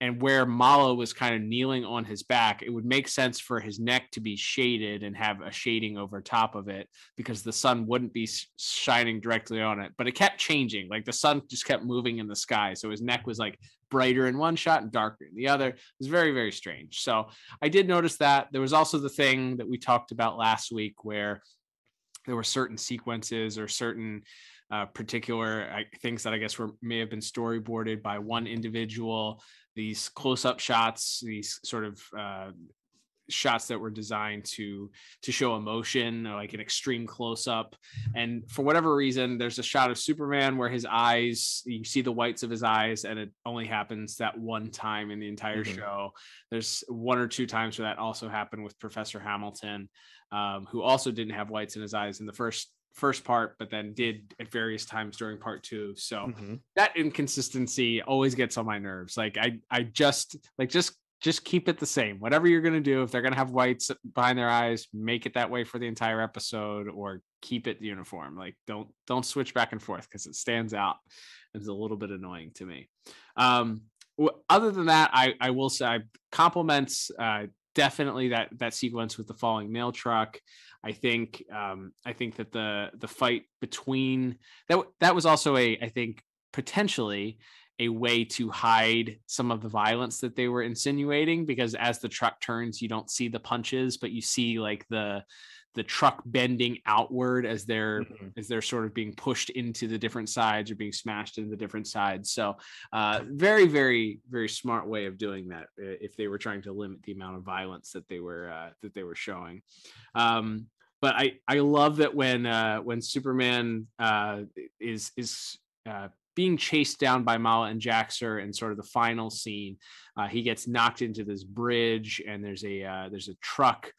and where Mala was kind of kneeling on his back, it would make sense for his neck to be shaded and have a shading over top of it because the sun wouldn't be shining directly on it. But it kept changing. Like the sun just kept moving in the sky. So his neck was like brighter in one shot and darker in the other. It was very, very strange. So I did notice that. There was also the thing that we talked about last week where there were certain sequences or certain uh, particular things that I guess were may have been storyboarded by one individual these close-up shots, these sort of uh, shots that were designed to to show emotion like an extreme close up and for whatever reason there's a shot of superman where his eyes you see the whites of his eyes and it only happens that one time in the entire mm-hmm. show there's one or two times where that also happened with professor hamilton um, who also didn't have whites in his eyes in the first first part, but then did at various times during part two. So mm-hmm. that inconsistency always gets on my nerves. Like I, I just like just just keep it the same. Whatever you're gonna do, if they're gonna have whites behind their eyes, make it that way for the entire episode, or keep it uniform. Like don't don't switch back and forth because it stands out. It's a little bit annoying to me. Um, other than that, I I will say I compliments. Uh, definitely that that sequence with the falling mail truck. I think um, I think that the the fight between that that was also a I think potentially a way to hide some of the violence that they were insinuating because as the truck turns you don't see the punches but you see like the the truck bending outward as they're mm-hmm. as they're sort of being pushed into the different sides or being smashed into the different sides so uh, very very very smart way of doing that if they were trying to limit the amount of violence that they were uh, that they were showing um, but I I love that when uh, when Superman uh, is is uh, being chased down by Mala and Jax-Ur in sort of the final scene, uh, he gets knocked into this bridge, and there's a uh, there's a truck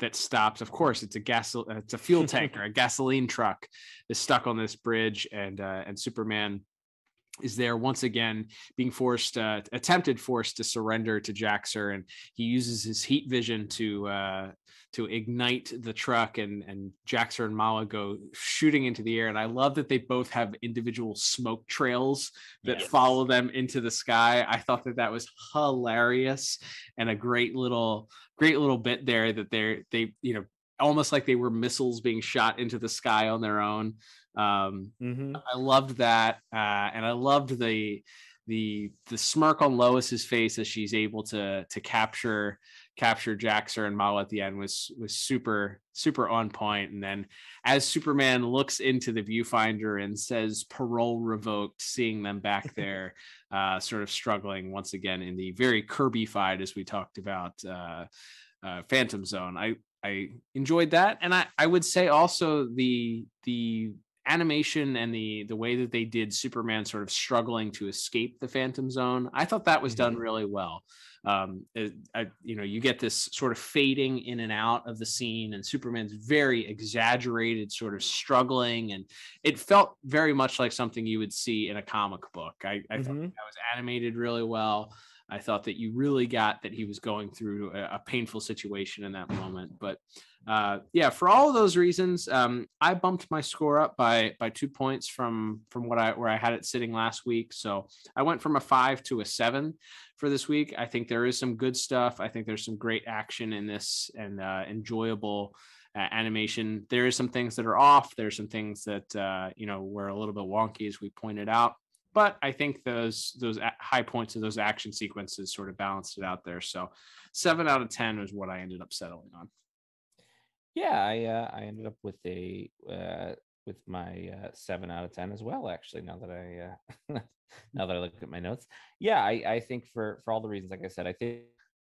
that stops. Of course, it's a gas it's a fuel [LAUGHS] tanker, a gasoline truck is stuck on this bridge, and uh, and Superman is there once again being forced uh, attempted forced to surrender to Jax-Ur and he uses his heat vision to uh, to ignite the truck and and Jax-Ur and mala go shooting into the air and i love that they both have individual smoke trails that Yes. follow them into the sky i thought that that was hilarious and a great little great little bit there that they're they you know almost like they were missiles being shot into the sky on their own um Mhm. I loved that, uh, and I loved the the the smirk on Lois's face as she's able to to capture capture Jax-Ur and Mala at the end was was super super on point. And then as Superman looks into the viewfinder and says parole revoked, seeing them back [LAUGHS] there, uh, sort of struggling once again in the very Kirby fight as we talked about uh, uh, Phantom Zone. I I enjoyed that, and I I would say also the the animation and the the way that they did Superman sort of struggling to escape the Phantom Zone. I thought that was done really well. Um, it- I, you know, you get this sort of fading in and out of the scene, and Superman's very exaggerated, sort of struggling, and it felt very much like something you would see in a comic book. I, I thought Mhm. that was animated really well. I thought that you really got that he was going through a, a painful situation in that moment. But uh, yeah, for all of those reasons, um, I bumped my score up by by two points from from what I where I had it sitting last week. So I went from a five to a seven for this week. I think there is some good stuff. I think there's some great action in this and uh, enjoyable uh, animation. There is some things that are off. There's some things that uh, you know were a little bit wonky, as we pointed out. But I think those those high points of those action sequences sort of balanced it out there. So seven out of ten was what I ended up settling on. Yeah, I uh, I ended up with a uh, with my uh, seven out of ten as well. Actually, now that I uh, [LAUGHS] now that I look at my notes, yeah, I I think for for all the reasons, like I said, I think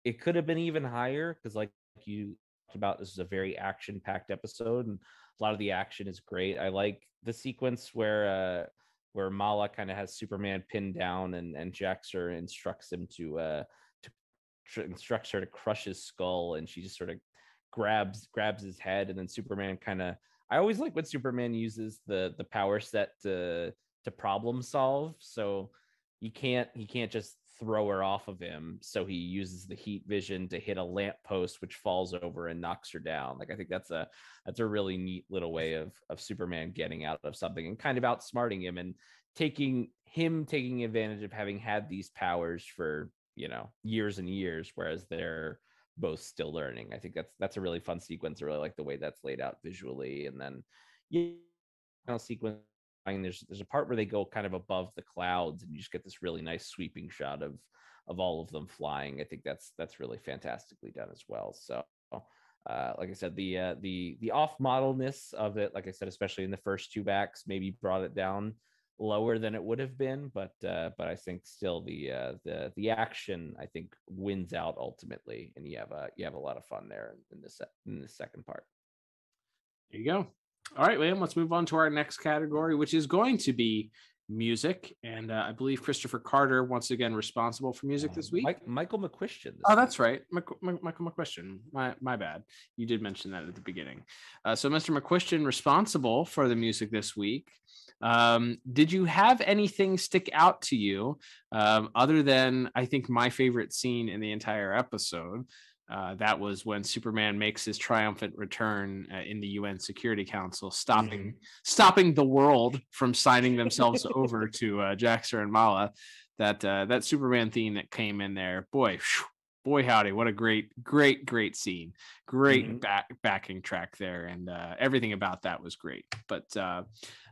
it could have been even higher because, like you talked about, this is a very action packed episode, and a lot of the action is great. I like the sequence where uh where Mala kind of has Superman pinned down, and and Jax-Ur instructs him to uh to tr- instructs her to crush his skull, and she just sort of grabs grabs his head and then superman kind of i always like when superman uses the the power set to to problem solve. So he can't he can't just throw her off of him. So he uses the heat vision to hit a lamppost which falls over and knocks her down. Like i think that's a that's a really neat little way of of superman getting out of something and kind of outsmarting him and taking him taking advantage of having had these powers for you know years and years whereas they're both still learning. I think that's that's a really fun sequence. I really like the way that's laid out visually. And then yeah, sequence. I mean, there's there's a part where they go kind of above the clouds, and you just get this really nice sweeping shot of of all of them flying. I think that's that's really fantastically done as well. So. Uh, like I said, the uh, the the off modelness of it, like I said, especially in the first two backs, maybe brought it down lower than it would have been, but uh, but I think still the uh, the the action I think wins out ultimately, and you have a you have a lot of fun there in this in the second part. There you go. All right, Liam, let's move on to our next category, which is going to be music. And uh, I believe Kristopher Carter, once again, responsible for music this week. Mike, Michael McCuistion. this Oh, that's right. Michael, Michael McCuistion. My, my bad. You did mention that at the beginning. Uh, so, Mr. McCuistion, responsible for the music this week. Um, did you have anything stick out to you um, other than, I think, my favorite scene in the entire episode? Uh, that was when Superman makes his triumphant return uh, in the UN Security Council, stopping stopping the world from signing themselves over [LAUGHS] to uh, Jax-Ur and Mala. That uh, that Superman theme that came in there, boy, phew, boy howdy, what a great, great, great scene, great Mhm. back backing track there, and uh, everything about that was great. But uh,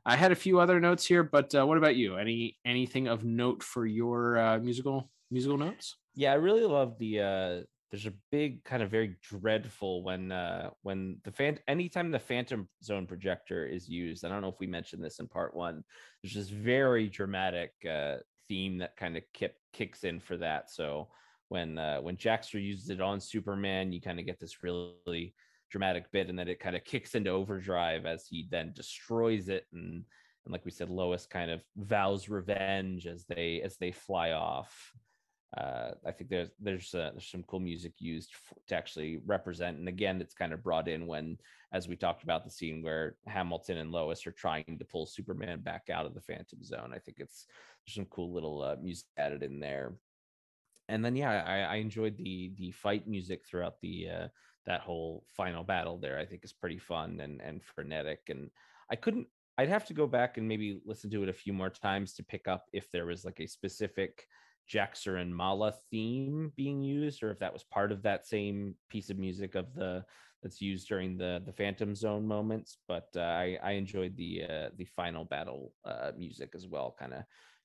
I had a few other notes here, but uh, what about you? Any anything of note for your uh, musical musical notes? Yeah, I really love the uh there's a big kind of very dreadful when uh when the fan anytime the phantom zone projector is used. I don't know if we mentioned this in part 1. There's this very dramatic uh theme that kind of kick, kicks in for that. So when uh when Jax-Ur uses it on Superman, you kind of get this really dramatic bit and then it kind of kicks into overdrive as he then destroys it and and like we said Lois kind of vows revenge as they as they fly off uh, I think there's there's uh, there's some cool music used to actually represent, and again, it's kind of brought in when, as we talked about the scene where Hamilton and Lois are trying to pull Superman back out of the Phantom Zone. I think it's there's some cool little uh, music added in there, and then yeah, I, I enjoyed the the fight music throughout the uh, that whole final battle there. I think is pretty fun and and frenetic, and I couldn't. I'd have to go back and maybe listen to it a few more times to pick up if there was like a specific Jax-Ur and Mala theme being used, or if that was part of that same piece of music of the that's used during the the Phantom Zone moments. But uh, I I enjoyed the uh, the final battle uh, music as well, kind of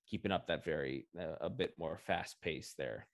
keeping up that very uh, a bit more fast pace there.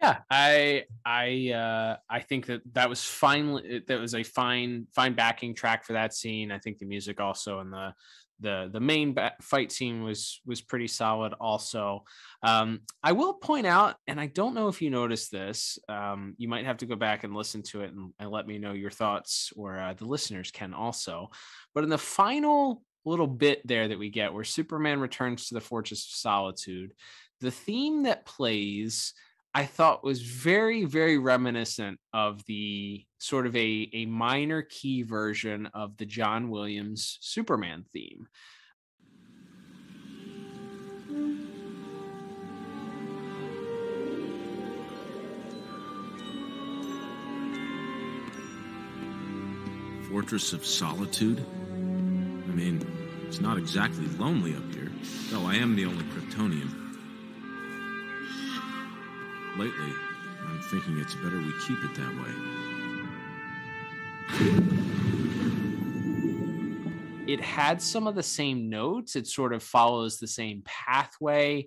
Yeah, I I uh I think that that was finally that was a fine fine backing track for that scene. I think the music also and the the the main fight scene was was pretty solid also. Um i will point out and i don't know if you noticed this um you might have to go back and listen to it and, and let me know your thoughts or uh, the listeners can also. But in the final little bit there that we get where superman returns to the fortress of solitude the theme that plays I thought was very, very reminiscent of the sort of a, a minor key version of the John Williams Superman theme. Fortress of Solitude? I mean, it's not exactly lonely up here, though I am the only Kryptonian. Lately, I'm thinking it's better we keep it that way. it had some of the same notes it sort of follows the same pathway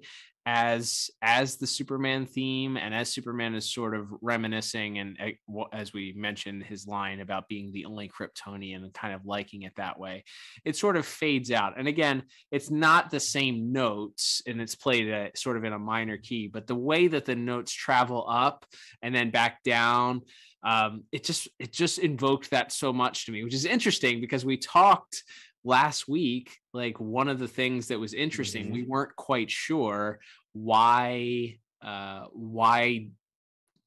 as as the superman theme and as superman is sort of reminiscing and uh, as we mentioned his line about being the only kryptonian and kind of liking it that way it sort of fades out. And again it's not the same notes and it's played a, sort of in a minor key but the way that the notes travel up and then back down um, it just it just invoked that so much to me which is interesting because we talked last week like one of the things that was interesting we weren't quite sure why uh why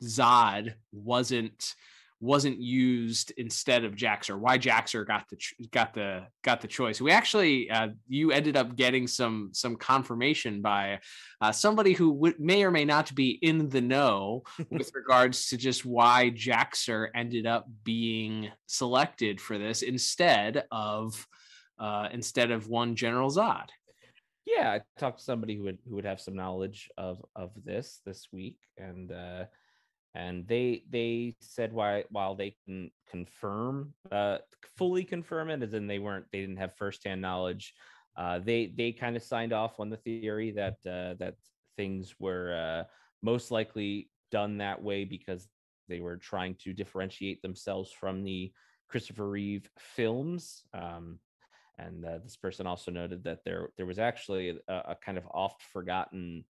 zod wasn't wasn't used instead of Jax-Ur why Jax-Ur got the got the got the choice we actually uh, you ended up getting some some confirmation by uh, somebody who w- may or may not be in the know with [LAUGHS] regards to just why Jax-Ur ended up being selected for this instead of uh, instead of one General Zod. Yeah, I talked to somebody who would who would have some knowledge of of this this week, and uh, and they they said why while they can confirm uh, fully confirm it, as in they weren't they didn't have firsthand knowledge. Uh, they they kind of signed off on the theory that uh, that things were uh, most likely done that way because they were trying to differentiate themselves from the Christopher Reeve films. Um, and uh, this person also noted that there there was actually a, a kind of oft forgotten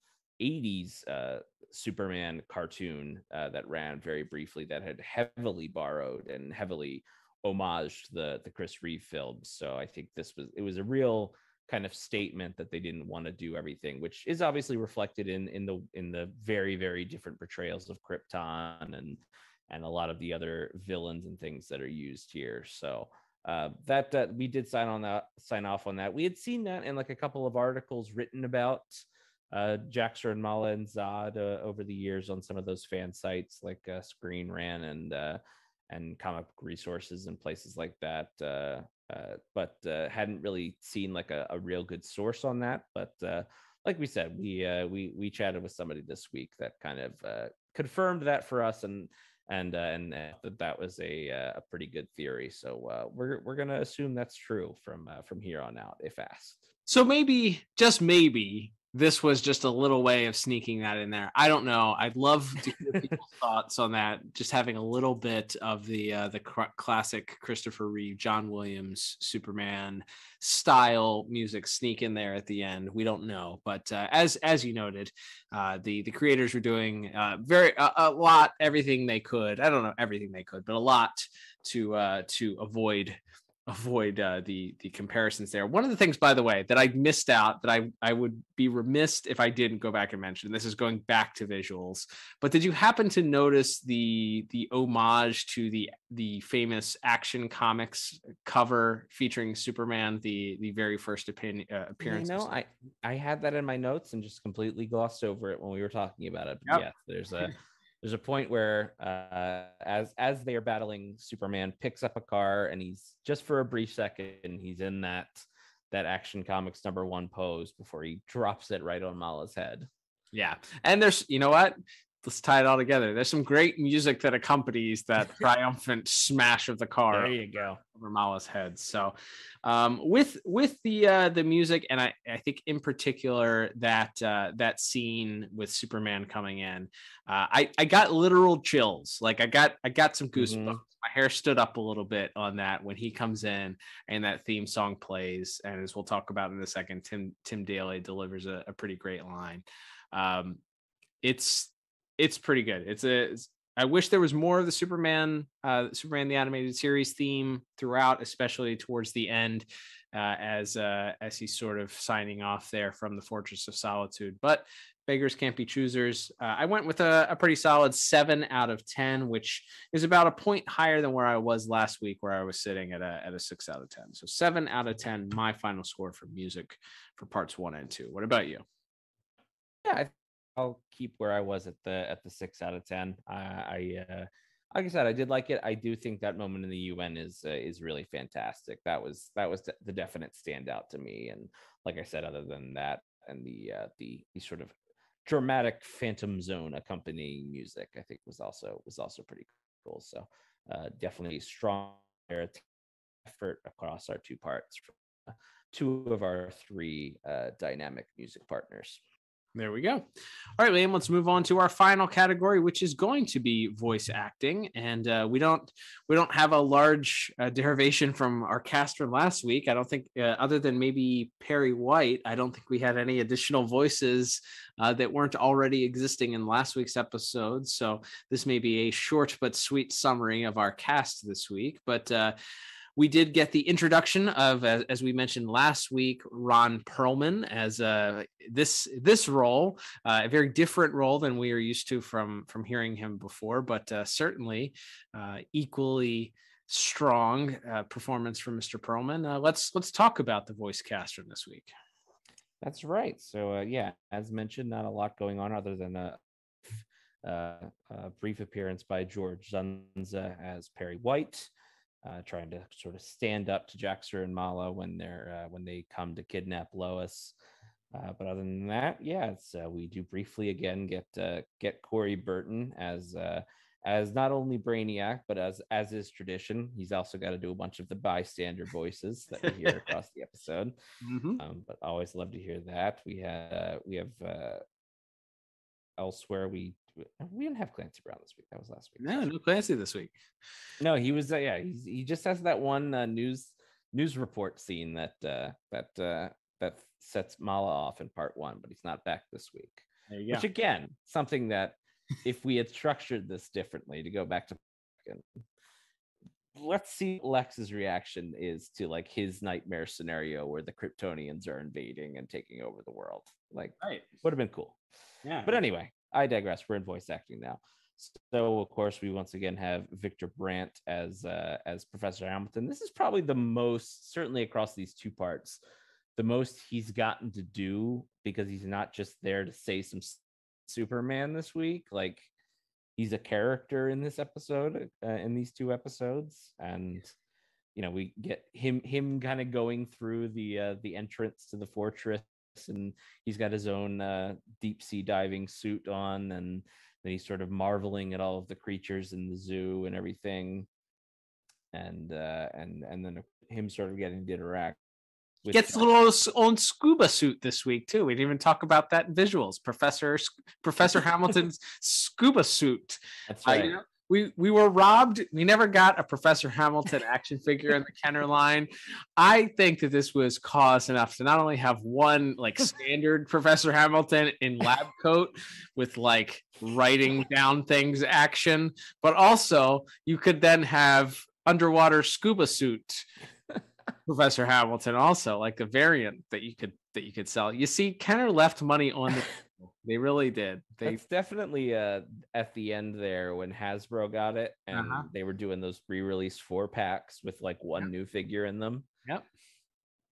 80s uh, Superman cartoon uh, that ran very briefly that had heavily borrowed and heavily homaged the the Chris Reeve films. So I think this was it was a real kind of statement that they didn't want to do everything, which is obviously reflected in in the in the very very different portrayals of Krypton and and a lot of the other villains and things that are used here. So uh, that uh, we did sign on that sign off on that. We had seen that in like a couple of articles written about uh, Jax-Ur and Mala and Zod uh, over the years on some of those fan sites like uh, Screen Rant and uh, and comic resources and places like that. Uh, uh, but uh, hadn't really seen like a, a real good source on that. But uh, like we said, we uh, we we chatted with somebody this week that kind of uh, confirmed that for us and and uh, and uh, that that was a uh, a pretty good theory. So uh, we're we're gonna assume that's true from from here on out, if asked. So maybe, just maybe, this was just a little way of sneaking that in there. I don't know. I'd love to hear [LAUGHS] people's thoughts on that. Just having a little bit of the uh, the cr- classic Christopher Reeve, John Williams, Superman style music sneak in there at the end. We don't know, but uh, as as you noted, uh, the the creators were doing uh, very a, a lot, everything they could. I don't know everything they could, but a lot to uh, to avoid avoid uh, the the comparisons there. One of the things, by the way, that I missed out that I I would be remiss if I didn't go back and mention. This is going back to visuals, but did you happen to notice the the homage to the the famous Action Comics cover featuring Superman, the the very first opinion, uh, appearance? You know, I I had that in my notes and just completely glossed over it when we were talking about it. But Yep. yes, there's a [LAUGHS] there's a point where uh, as as they are battling, Superman picks up a car and he's just for a brief second he's in that that Action Comics number one pose before he drops it right on Mala's head. Yeah. And there's, you know what? Let's tie it all together. There's some great music that accompanies that [LAUGHS] triumphant smash of the car There you go. over Mala's head. So, um, with with the uh, the music, and I I think in particular that uh, that scene with Superman coming in, uh, I I got literal chills. Like I got I got some goosebumps. Mhm. My hair stood up a little bit on that when he comes in and that theme song plays. And as we'll talk about in a second, Tim Tim Daly delivers a, a pretty great line. Um, it's it's pretty good. It's a it's- I wish there was more of the Superman uh Superman the animated series theme throughout, especially towards the end uh as uh as he's sort of signing off there from the Fortress of Solitude. But beggars can't be choosers. Uh, I went with a, a pretty solid seven out of ten, which is about a point higher than where I was last week, where I was sitting at a at a six out of ten. So seven out of ten, my final score for music for parts one and two. What about you? Yeah, I, I'll keep where I was at the at the six out of ten. I, I uh, like I said, I did like it. I do think that moment in the UN is uh, is really fantastic. That was that was the, definite standout to me. And like I said, other than that, and the uh, the the sort of dramatic Phantom Zone accompanying music, I think was also was also pretty cool. So uh, definitely strong effort across our two parts. uh, Two of our three uh, dynamic music partners. There we go. All right, Liam, let's move on to our final category, which is going to be voice acting. And uh, we don't we don't have a large uh, derivation from our cast from last week. I don't think, uh, other than maybe Perry White, I don't think we had any additional voices uh, that weren't already existing in last week's episode. So this may be a short but sweet summary of our cast this week. But uh, we did get the introduction of as, we mentioned last week ron perlman as uh, this this role uh, a very different role than we are used to from from hearing him before but uh, certainly uh, equally strong uh, performance from mr perlman. Let's let's talk about the voice cast from this week. That's right. So yeah, as mentioned, not a lot going on other than a, a brief appearance by George Dzundza as Perry White, uh, trying to sort of stand up to Jax-Ur and Mala when they're uh, when they come to kidnap Lois. Uh, but other than that, yeah, it's uh, we do briefly again get uh, get Corey Burton as uh, as not only Brainiac, but as as is tradition, he's also got to do a bunch of the bystander voices that we hear [LAUGHS] across the episode. Um, but always love to hear that. We have uh, we have uh, elsewhere. We we didn't have Clancy Brown this week. That was last week. no no clancy this week No, he was. Uh, yeah, he's, he just has that one uh, news news report scene that uh, that uh, that sets Mala off in part one, but he's not back this week. there you Which again, something that if we had structured this differently to go back to let's see Lex's reaction is to like his nightmare scenario where the Kryptonians are invading and taking over the world. Like right would have been cool. yeah But anyway, I digress. We're in voice acting now. So of course we once again have Victor Brandt as uh, as Professor Hamilton. This is probably the most certainly across these two parts, the most he's gotten to do because he's not just there to say some Superman this week. Like he's a character in this episode, uh, in these two episodes, and you know we get him him kind of going through the uh, the entrance to the fortress and he's got his own uh, deep sea diving suit on and then he's sort of marveling at all of the creatures in the zoo and everything and uh and and then him sort of getting to interact with gets a little own scuba suit this week too. We didn't even talk about that in visuals. Professor Professor [LAUGHS] Hamilton's scuba suit. That's right. We we were robbed. We never got a Professor Hamilton action figure in the Kenner line. I think that this was cause enough to not only have one like [LAUGHS] standard Professor Hamilton in lab coat with like writing down things action, but also you could then have underwater scuba suit [LAUGHS] Professor Hamilton also like a variant that you could that you could sell. You see, Kenner left money on the. They really did. They That's definitely uh at the end there when Hasbro got it and Uh-huh. they were doing those re-release four packs with like one new figure in them. Yep.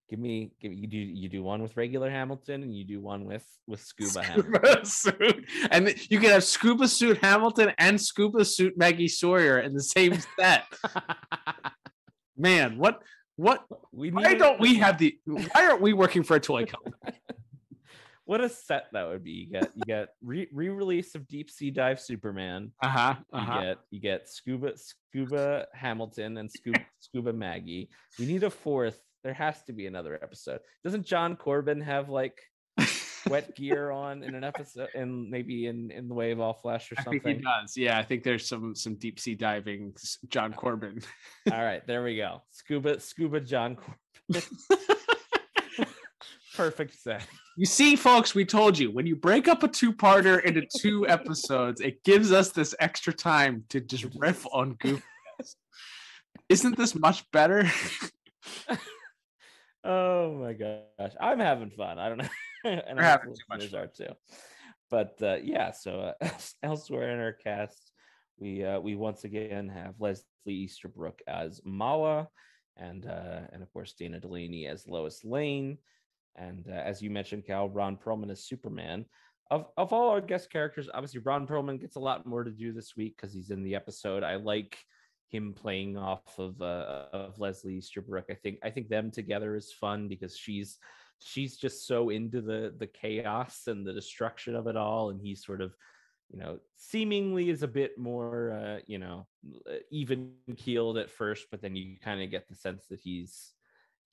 Give me give you do you do one with regular Hamilton and you do one with with scuba, Scuba Hamilton. [LAUGHS] suit. And you can have scuba suit Hamilton and scuba suit Maggie Sawyer in the same set. [LAUGHS] Man, what what We why need don't we have the why aren't we working for a toy company? [LAUGHS] what a set that would be. You get you get re- re-release of Deep Sea Dive Superman. Uh-huh. You Uh-huh. get you get scuba scuba Hamilton and scuba scuba Maggie. We need a fourth. There has to be another episode. Doesn't John Corben have like wet [LAUGHS] gear on in an episode and maybe in in the way of all flesh or I think he something? does. Yeah, I think there's some some deep sea diving John Corben. All right, there we go. Scuba scuba John Corben. [LAUGHS] Perfect set. You see, folks, we told you when you break up a two-parter into two [LAUGHS] episodes, it gives us this extra time to just riff on [LAUGHS] Goof. Isn't this much better? [LAUGHS] Oh my gosh, I'm having fun. I don't know, and We're having too much are too. But uh, yeah, so uh, elsewhere in our cast, we uh, we once again have Leslie Easterbrook as Mala, and uh, and of course Dana Delany as Lois Lane, and uh, as you mentioned, Cal Ron Perlman is Superman. Of of all our guest characters, obviously Ron Perlman gets a lot more to do this week because he's in the episode. I like him playing off of uh, of Leslie Easterbrook. I think I think them together is fun because she's she's just so into the the chaos and the destruction of it all, and he's sort of you know seemingly is a bit more uh, you know even keeled at first, but then you kind of get the sense that he's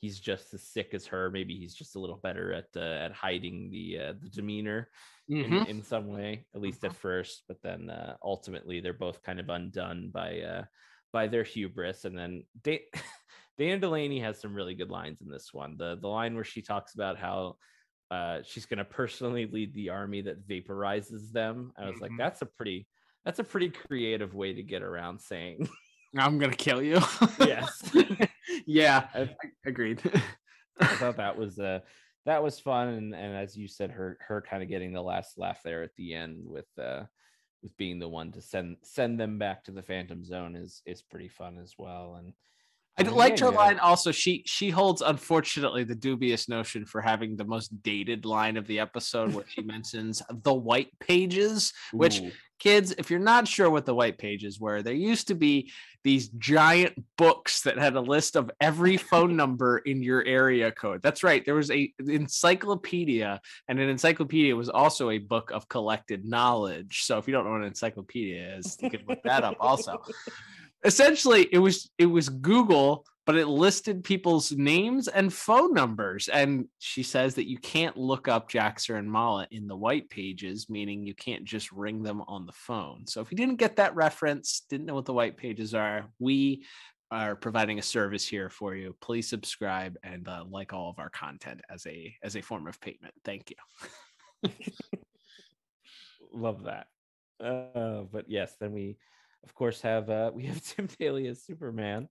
he's just as sick as her. Maybe he's just a little better at uh, at hiding the uh, the demeanor in, Mhm. in some way, at least at first. But then uh, ultimately, they're both kind of undone by uh, by their hubris. And then da- [LAUGHS] Dana Delany has some really good lines in this one. The the line where she talks about how uh, she's going to personally lead the army that vaporizes them. I was like, Mhm. that's a pretty that's a pretty creative way to get around saying I'm gonna kill you. [LAUGHS] yes. [LAUGHS] yeah, I, agreed. I [LAUGHS] thought that was uh that was fun and, and as you said her her kind of getting the last laugh there at the end with uh with being the one to send send them back to the phantom zone is is pretty fun as well and I and liked her yeah, line also. She she holds unfortunately the dubious notion for having the most dated line of the episode where she [LAUGHS] mentions the white pages, which Ooh. kids, if you're not sure what the white pages were, there used to be these giant books that had a list of every phone [LAUGHS] number in your area code. That's right. There was a encyclopedia, and an encyclopedia was also a book of collected knowledge. So if you don't know what an encyclopedia is, you can look that up also [LAUGHS] essentially it was it was google but it listed people's names and phone numbers. And she says that you can't look up Jax-Ur and mala in the white pages meaning you can't just ring them on the phone. So if you didn't get that reference didn't know what the white pages are we are providing a service here for you. Please subscribe and uh, like all of our content as a as a form of payment. Thank you. [LAUGHS] Love that. Uh but yes then we of course have uh [LAUGHS] we have tim daly as superman.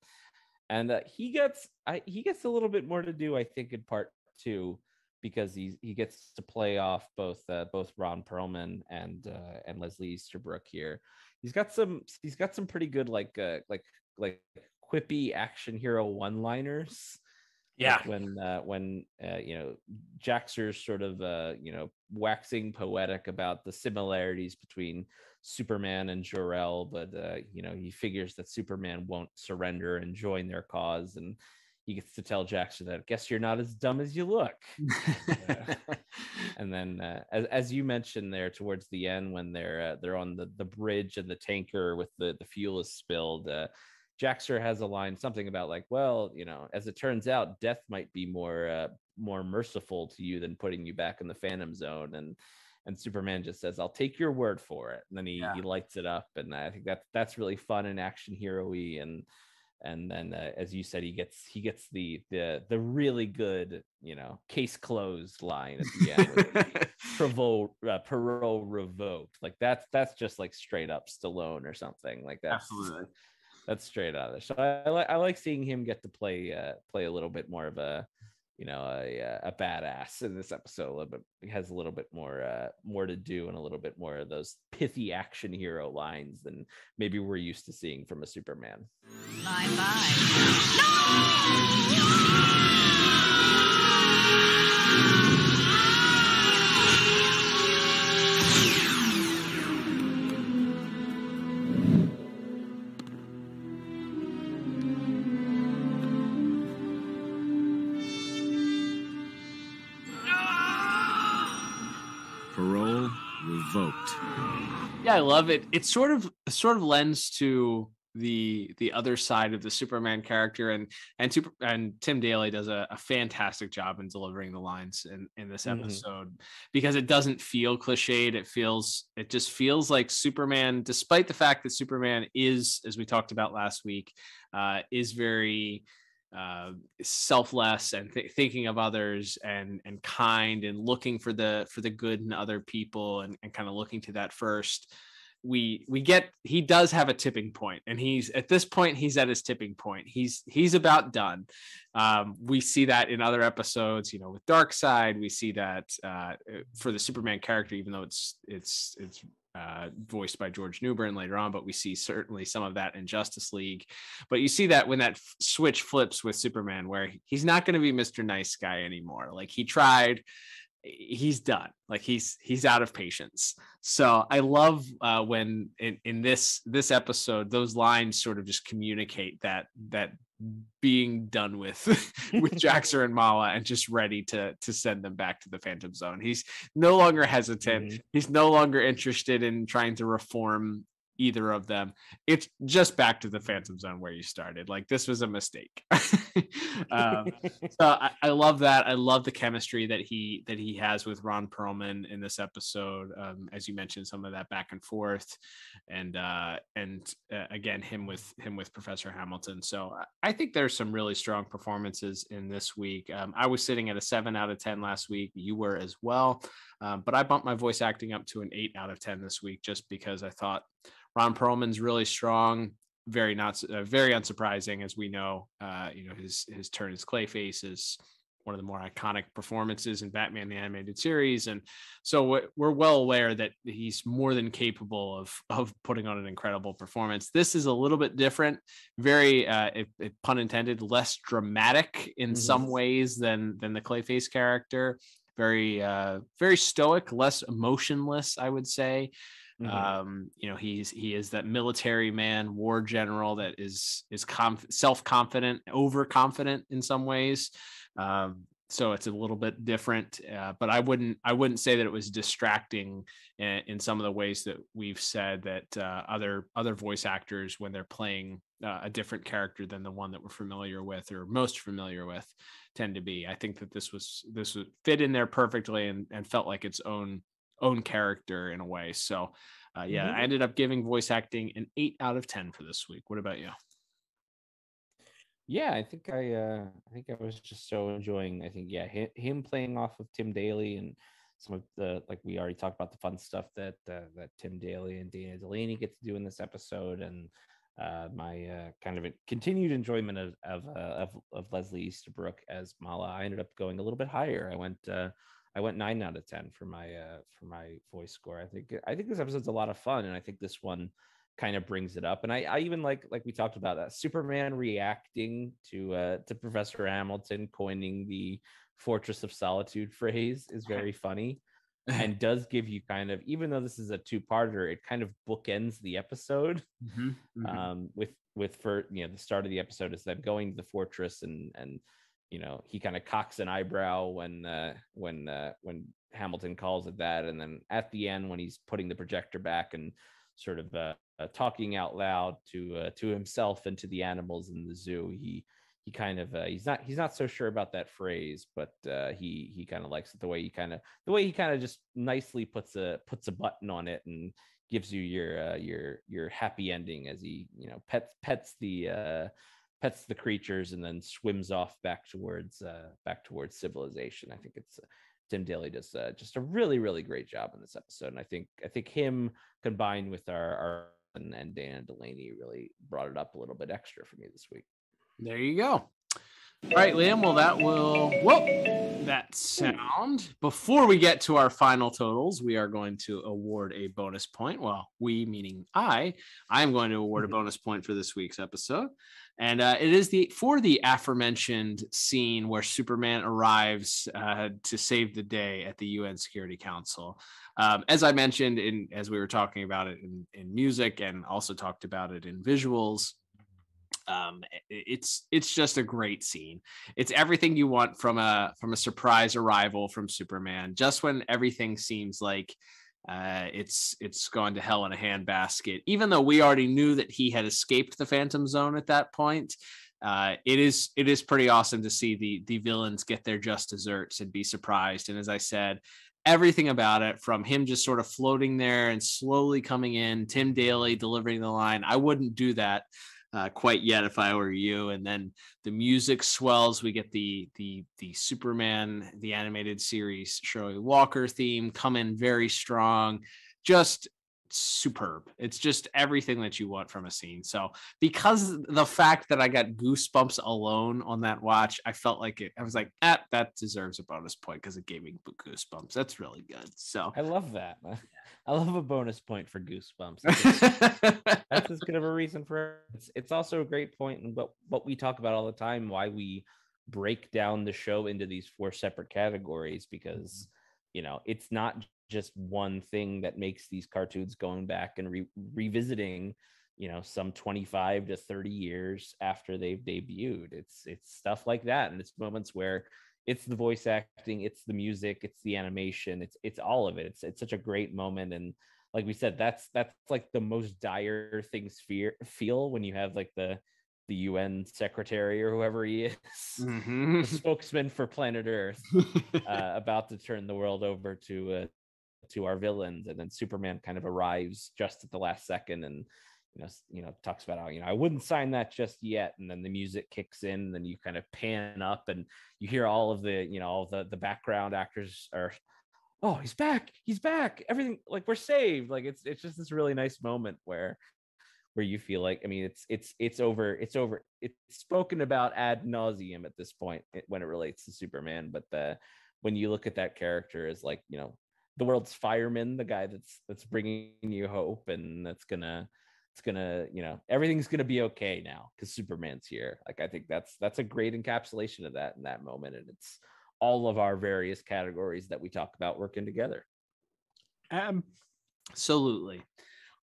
And uh, he gets I, he gets a little bit more to do i think in part two because he he gets to play off both uh, both ron perlman and uh, and leslie easterbrook here. He's got some he's got some pretty good like uh like like quippy action hero one liners Yeah. when uh, when uh, you know Jax-Ur's sort of uh, you know waxing poetic about the similarities between Superman and Jor-El, but uh, you know he figures that Superman won't surrender and join their cause, and he gets to tell Jaxer that guess you're not as dumb as you look. Uh, [LAUGHS] [LAUGHS] and then uh, as, as you mentioned there towards the end when they're uh, they're on the, the bridge and the tanker with the the fuel is spilled Jax-Ur has a line something about like well you know as it turns out death might be more uh, more merciful to you than putting you back in the phantom zone and and Superman just says I'll take your word for it and then he, he lights it up and I think that that's really fun and action hero-y and and then uh, as you said he gets he gets the the the really good you know case closed line at the end [LAUGHS] parole, uh, parole revoked like that's that's just like straight up Stallone or something like that Absolutely. That's straight out of the So I, I like I like seeing him get to play uh play a little bit more of a you know a uh, a badass in this episode a little bit he has a little bit more uh more to do and a little bit more of those pithy action hero lines than maybe we're used to seeing from a superman. Bye bye. Parole I love it. It sort of sort of lends to the the other side of the Superman character, and and super and Tim Daly does a, a fantastic job in delivering the lines in in this Mhm. episode because it doesn't feel cliched. It feels it just feels like Superman, despite the fact that Superman is, as we talked about last week, uh, is very uh, selfless and th- thinking of others and and kind and looking for the for the good in other people and, and kind of looking to that first. We we get he does have a tipping point and he's at this point he's at his tipping point. He's he's about done. Um we see that in other episodes you know with Darkseid we see that uh for the superman character even though it's it's it's uh, voiced by George Newbern later on, but we see certainly some of that in Justice League. But you see that when that f- switch flips with Superman, where he's not going to be Mr. Nice Guy anymore. Like he tried, he's done. Like he's he's out of patience. So I love uh, when in, in this this episode those lines sort of just communicate that that being done with [LAUGHS] with [LAUGHS] Jax-Ur and Mala and just ready to to send them back to the Phantom Zone. He's no longer hesitant. Mm-hmm. He's no longer interested in trying to reform either of them. It's just back to the Phantom Zone where you started. Like this was a mistake. [LAUGHS] um, [LAUGHS] so I, I love that. I love the chemistry that he that he has with Ron Perlman in this episode. Um, as you mentioned, some of that back and forth, and uh, and uh, again him with him with Professor Hamilton. So I- think there's some really strong performances in this week. Um, I was sitting at a seven out of ten last week. You were as well, um, but I bumped my voice acting up to an eight out of ten this week just because I thought Ron Perlman's really strong very not uh, very unsurprising as we know uh you know his his turn as clayface is one of the more iconic performances in batman the animated series. And so we're- we're well aware that he's more than capable of of putting on an incredible performance. This is a little bit different very uh if, if pun intended less dramatic in Mhm. some ways than than the clayface character. Very uh very stoic less emotionless i would say Mhm. um you know he's he is that military man war general that is is conf- self-confident overconfident in some ways um so it's a little bit different uh, but i wouldn't i wouldn't say that it was distracting in, in some of the ways that we've said that uh, other other voice actors when they're playing uh, a different character than the one that we're familiar with or most familiar with tend to be i think that this was this would fit in there perfectly and, and felt like its own own character in a way. So, uh, yeah, Mhm. I ended up giving voice acting an eight out of 10 for this week. What about you? yeah i think i uh i think i was just so enjoying i think yeah him, him playing off of tim daly and some of the like we already talked about the fun stuff that uh, that tim daly and dana delany get to do in this episode and uh my uh kind of a continued enjoyment of of, uh, of of leslie easterbrook as mala i ended up going a little bit higher i went uh I went nine out of ten for my uh for my voice score. I think I think this episode's a lot of fun, and I think this one kind of brings it up. And I, I even like like we talked about that Superman reacting to uh to Professor Hamilton coining the Fortress of Solitude phrase is [LAUGHS] very funny [LAUGHS] and does give you kind of even though this is a two-parter, it kind of bookends the episode Mm-hmm. um with with for you know the start of the episode is them going to the fortress and and you know he kind of cocks an eyebrow when uh when uh when hamilton calls it that and then at the end when he's putting the projector back and sort of uh, uh talking out loud to uh, to himself and to the animals in the zoo he he kind of uh, he's not he's not so sure about that phrase but uh he he kind of likes it the way he kind of the way he kind of just nicely puts a puts a button on it and gives you your uh, your your happy ending as he you know pets pets the uh pets the creatures and then swims off back towards uh back towards civilization i think it's uh, tim daly does uh, just a really really great job in this episode and i think i think him combined with our our and, and Dana Delany really brought it up a little bit extra for me this week. There you go. All right, Liam. Well, that will. Whoa, that sound. Before we get to our final totals, we are going to award a bonus point. Well, we meaning I. I am going to award a bonus point for this week's episode, and uh, it is the for the aforementioned scene where Superman arrives uh, to save the day at the UN Security Council. Um, as I mentioned in as we were talking about it in, in music, and also talked about it in visuals um it's it's just a great scene. It's everything you want from a from a surprise arrival from superman. Just when everything seems like uh it's it's gone to hell in a handbasket even though we already knew that he had escaped the phantom zone at that point uh it is it is pretty awesome to see the the villains get their just desserts and be surprised. And as i said everything about it from him just sort of floating there and slowly coming in tim daly delivering the line i wouldn't do that uh, quite yet if I were you. And then the music swells. We get the the the Superman the animated series Shirley Walker theme come in very strong. Just superb. It's just everything that you want from a scene. So because the fact that I got goosebumps alone on that watch, I felt like it. I was like, ah, that deserves a bonus point because it gave me goosebumps. That's really good. So I love that. [LAUGHS] I love a bonus point for goosebumps. [LAUGHS] That's, that's as good of a reason for it's it's also a great point and what what we talk about all the time why we break down the show into these four separate categories because you know it's not just one thing that makes these cartoons going back and re- revisiting you know some 25 to 30 years after they've debuted it's it's stuff like that and it's moments where it's the voice acting it's the music it's the animation it's it's all of it it's it's such a great moment and like we said that's that's like the most dire things fear feel when you have like the the UN secretary or whoever he is, [LAUGHS] mm-hmm. [LAUGHS] spokesman for planet Earth, [LAUGHS] uh, about to turn the world over to uh, to our villains, and then Superman kind of arrives just at the last second and you know you know talks about how you know I wouldn't sign that just yet, and then the music kicks in, and then you kind of pan up and you hear all of the you know all the the background actors are oh he's back he's back everything like we're saved. Like it's it's just this really nice moment where where you feel like i mean it's it's it's over it's over it's spoken about ad nauseum at this point when it relates to superman but the when you look at that character as like you know the world's fireman the guy that's that's bringing you hope and that's gonna it's gonna you know everything's gonna be okay now because superman's here like i think that's that's a great encapsulation of that in that moment and it's all of our various categories that we talk about working together Um, absolutely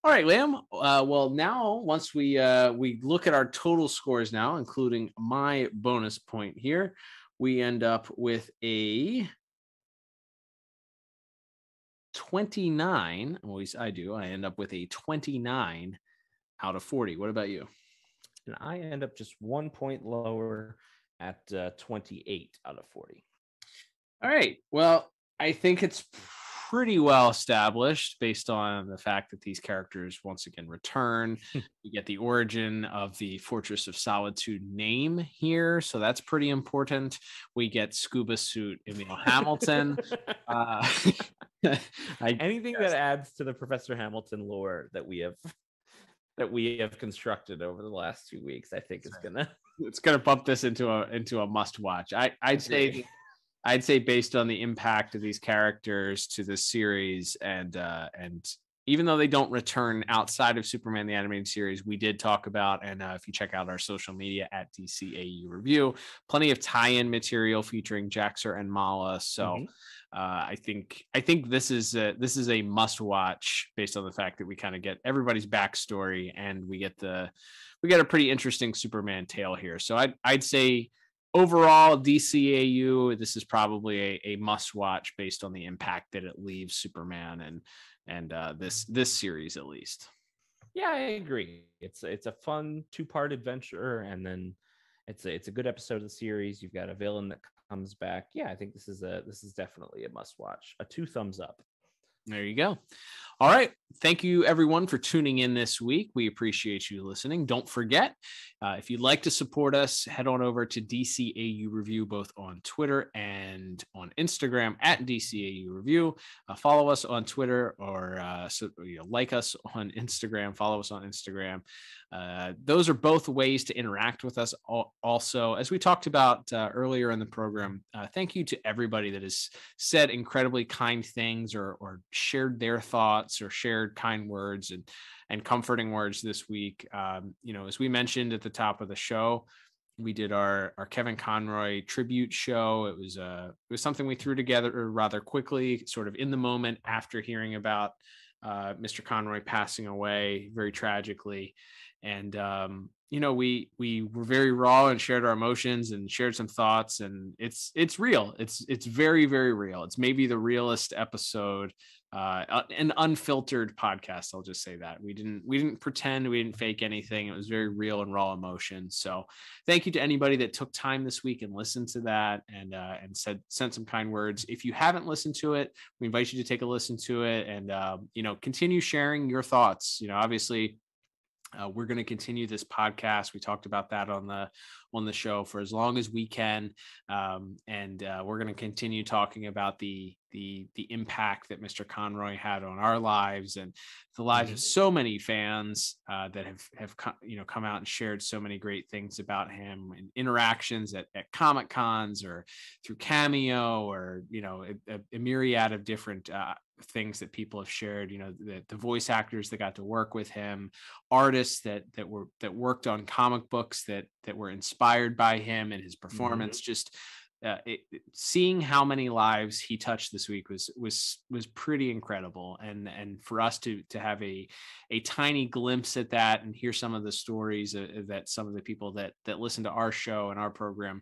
all right, Liam. Uh, well, now once we uh, we look at our total scores now, including my bonus point here, we end up with a 29. At least I do. I end up with a 29 out of 40. What about you? And I end up just one point lower at uh, 28 out of 40. All right. Well, I think it's pretty well established based on the fact that these characters once again return. we get the origin of the Fortress of Solitude name here, so that's pretty important. We get scuba suit Emil Hamilton. [LAUGHS] uh, [LAUGHS] Anything that adds to the Professor Hamilton lore that we have that we have constructed over the last two weeks, I think is gonna it's gonna bump this into a into a must watch. I I'd say I'd say based on the impact of these characters to the series and uh and even though they don't return outside of Superman the animated series, we did talk about, and uh, if you check out our social media at DCAU Review, plenty of tie-in material featuring Jax-Ur and Mala. So mm-hmm. uh, I think I think this is a, this is a must-watch based on the fact that we kind of get everybody's backstory and we get the we get a pretty interesting Superman tale here. So I'd I'd say overall DCAU this is probably a, a must watch based on the impact that it leaves Superman and and uh, this this series at least. Yeah, I agree. It's it's a fun two part adventure, and then it's a it's a good episode of the series. You've got a villain that comes back. Yeah, I think this is a this is definitely a must watch. A two thumbs up. There you go. All right. Thank you, everyone, for tuning in this week. We appreciate you listening. Don't forget, Uh, if you'd like to support us, head on over to DCAU Review both on Twitter and on Instagram at DCAU Review. Uh, follow us on Twitter or uh, so, you know, like us on [LAUGHS] Instagram. Follow us on Instagram. Uh, those are both ways to interact with us. Also, as we talked about uh, earlier in the program, uh, thank you to everybody that has said incredibly kind things or, or shared their thoughts or shared kind words and and comforting words this week. Um, you know, as we mentioned at the top of the show, we did our our Kevin Conroy tribute show. It was uh it was something we threw together rather quickly, sort of in the moment after hearing about uh, Mr. Conroy passing away very tragically and um, you know we we were very raw and shared our emotions and shared some thoughts and it's it's real it's it's very very real it's maybe the realest episode uh an unfiltered podcast i'll just say that. We didn't we didn't pretend we didn't fake anything. It was very real and raw emotion. So thank you to anybody that took time this week and listened to that and uh and said sent some kind words. If you haven't listened to it we invite you to take a listen to it and um, you know continue sharing your thoughts. You know obviously uh, we're going to continue this podcast. We talked about that on the on the show for as long as we can, um, and uh, we're going to continue talking about the the the impact that Mr. Conroy had on our lives and the lives mm-hmm. of so many fans uh, that have have come, you know come out and shared so many great things about him and interactions at, at comic cons or through cameo or you know a, a myriad of different uh, things that people have shared you know the, the voice actors that got to work with him artists that that were that worked on comic books that that were inspired by him and his mm-hmm. performance mm-hmm. just uh, it, seeing how many lives he touched this week was was was pretty incredible and and for us to to have a a tiny glimpse at that and hear some of the stories uh, that some of the people that that listen to our show and our program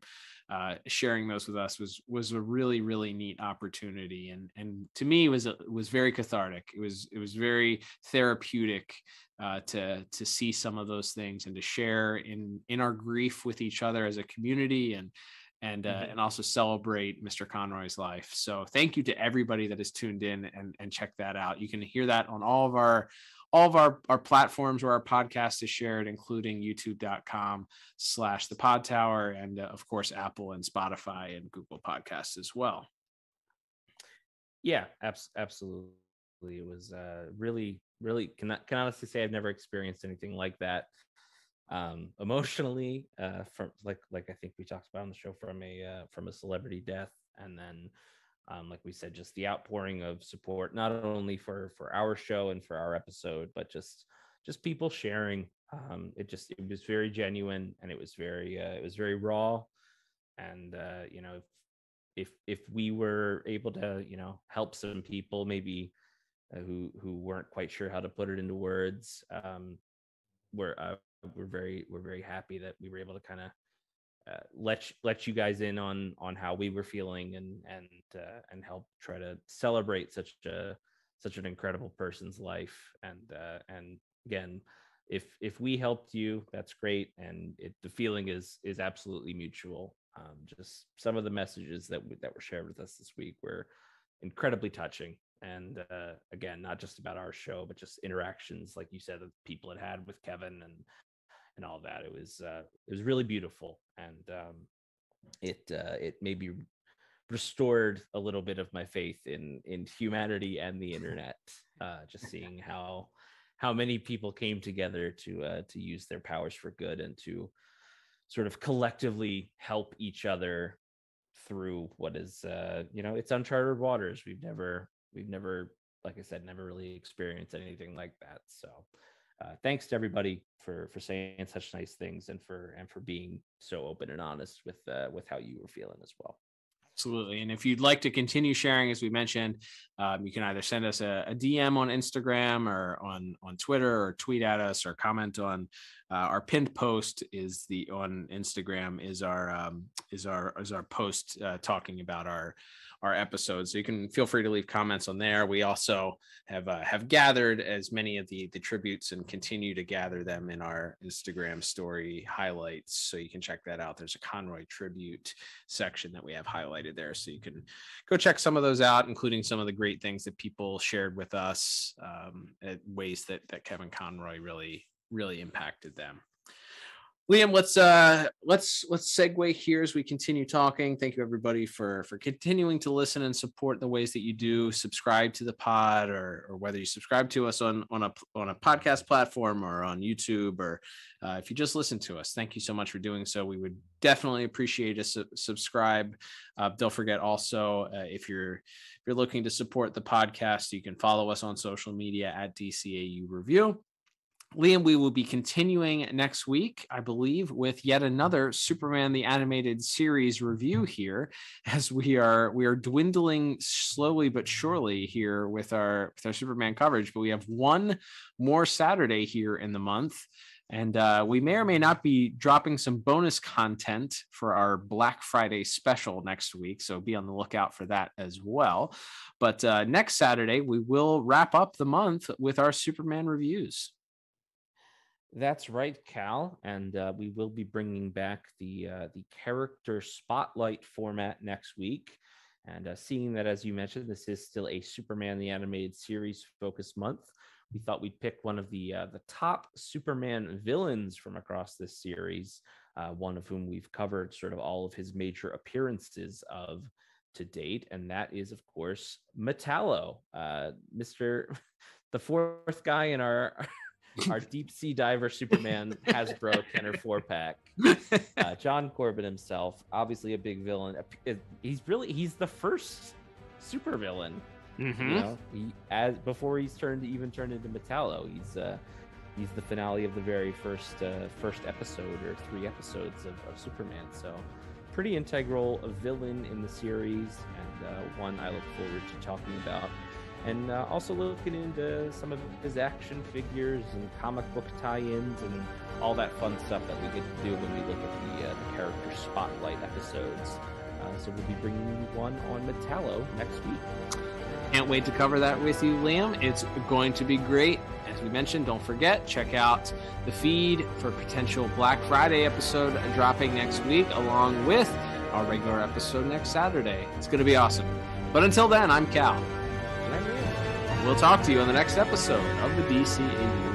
uh, sharing those with us was was a really really neat opportunity and and to me was a, was very cathartic it was it was very therapeutic uh, to to see some of those things and to share in in our grief with each other as a community and and uh, mm-hmm. and also celebrate Mr. Conroy's life. So thank you to everybody that has tuned in and and check that out. You can hear that on all of our all of our, our platforms where our podcast is shared, including youtube.com slash the pod tower and uh, of course Apple and Spotify and Google podcasts as well. Yeah, abs- absolutely. It was uh, really, really can, can honestly say I've never experienced anything like that um emotionally uh from like like i think we talked about on the show from a uh, from a celebrity death and then um like we said just the outpouring of support not only for for our show and for our episode but just just people sharing. Um it just it was very genuine and it was very uh, it was very raw. And uh you know if if if we were able to you know help some people maybe uh, who who weren't quite sure how to put it into words um where uh, we're very we're very happy that we were able to kind of uh, let let you guys in on on how we were feeling and and uh, and help try to celebrate such a such an incredible person's life. And uh, and again if if we helped you that's great. And it, the feeling is is absolutely mutual. Um, just some of the messages that we, that were shared with us this week were incredibly touching. And uh, again not just about our show but just interactions like you said that people had had with kevin and and all that. It was uh, it was really beautiful, and um, it uh, it maybe restored a little bit of my faith in in humanity and the [LAUGHS] internet. Uh, just seeing how how many people came together to uh, to use their powers for good and to sort of collectively help each other through what is uh, you know it's uncharted waters. We've never we've never like I said never really experienced anything like that. So uh, thanks to everybody for for saying such nice things and for and for being so open and honest with uh, with how you were feeling as well. Absolutely. And if you'd like to continue sharing, as we mentioned, um, you can either send us a, a, DM on Instagram or on on Twitter, or tweet at us, or comment on uh, our pinned post. Is the on Instagram is our um, is our is our post uh, talking about our our episodes. So you can feel free to leave comments on there. We also have uh, have gathered as many of the the tributes and continue to gather them in our Instagram story highlights. So you can check that out. There's a Conroy tribute section that we have highlighted there, so you can go check some of those out, including some of the great things that people shared with us, um, ways that that Kevin Conroy really really impacted them. Liam, let's uh let's let's segue here as we continue talking. Thank you everybody for for continuing to listen and support the ways that you do. Subscribe to the pod, or or whether you subscribe to us on on a on a podcast platform or on YouTube, or uh, if you just listen to us. Thank you so much for doing so. We would definitely appreciate a su- subscribe. Uh, don't forget also uh, if you're if you're looking to support the podcast, you can follow us on social media at DCAU Review. Liam, we will be continuing next week, I believe, with yet another Superman the animated series review here, [LAUGHS] as we are we are dwindling slowly but surely here with our with our Superman coverage. But we have one more Saturday here in the month, and uh, we may or may not be dropping some bonus content for our Black Friday special next week. So be on the lookout for that as well. But uh, next Saturday, we will wrap up the month with our Superman reviews. That's right, Cal, and uh, we will be bringing back the uh, the character spotlight format next week. And uh, seeing that, as you mentioned, this is still a Superman the animated series focus month, we thought we'd pick one of the uh, the top Superman villains from across this series. Uh, one of whom we've covered sort of all of his major appearances of to date, and that is, of course, Metallo, uh, Mister, [LAUGHS] the fourth guy in our [LAUGHS] our deep sea diver Superman Hasbro Kenner four pack. [LAUGHS] Uh, John Corben himself, obviously a big villain. He's really he's the first supervillain. Mm-hmm. You know, he as before he's turned even turned into Metallo. He's uh he's the finale of the very first uh, first episode or three episodes of, of Superman. So pretty integral villain in the series and uh, one I look forward to talking about and uh, also looking into some of his action figures and comic book tie-ins and all that fun stuff that we get to do when we look at the, uh, the character spotlight episodes. Uh, so we'll be bringing you one on Metallo next week. Can't wait to cover that with you, Liam. It's going to be great. As we mentioned, don't forget, check out the feed for potential Black Friday episode dropping next week, along with our regular episode next Saturday. It's going to be awesome. But until then, I'm Cal. We'll talk to you on the next episode of the. Bye bye.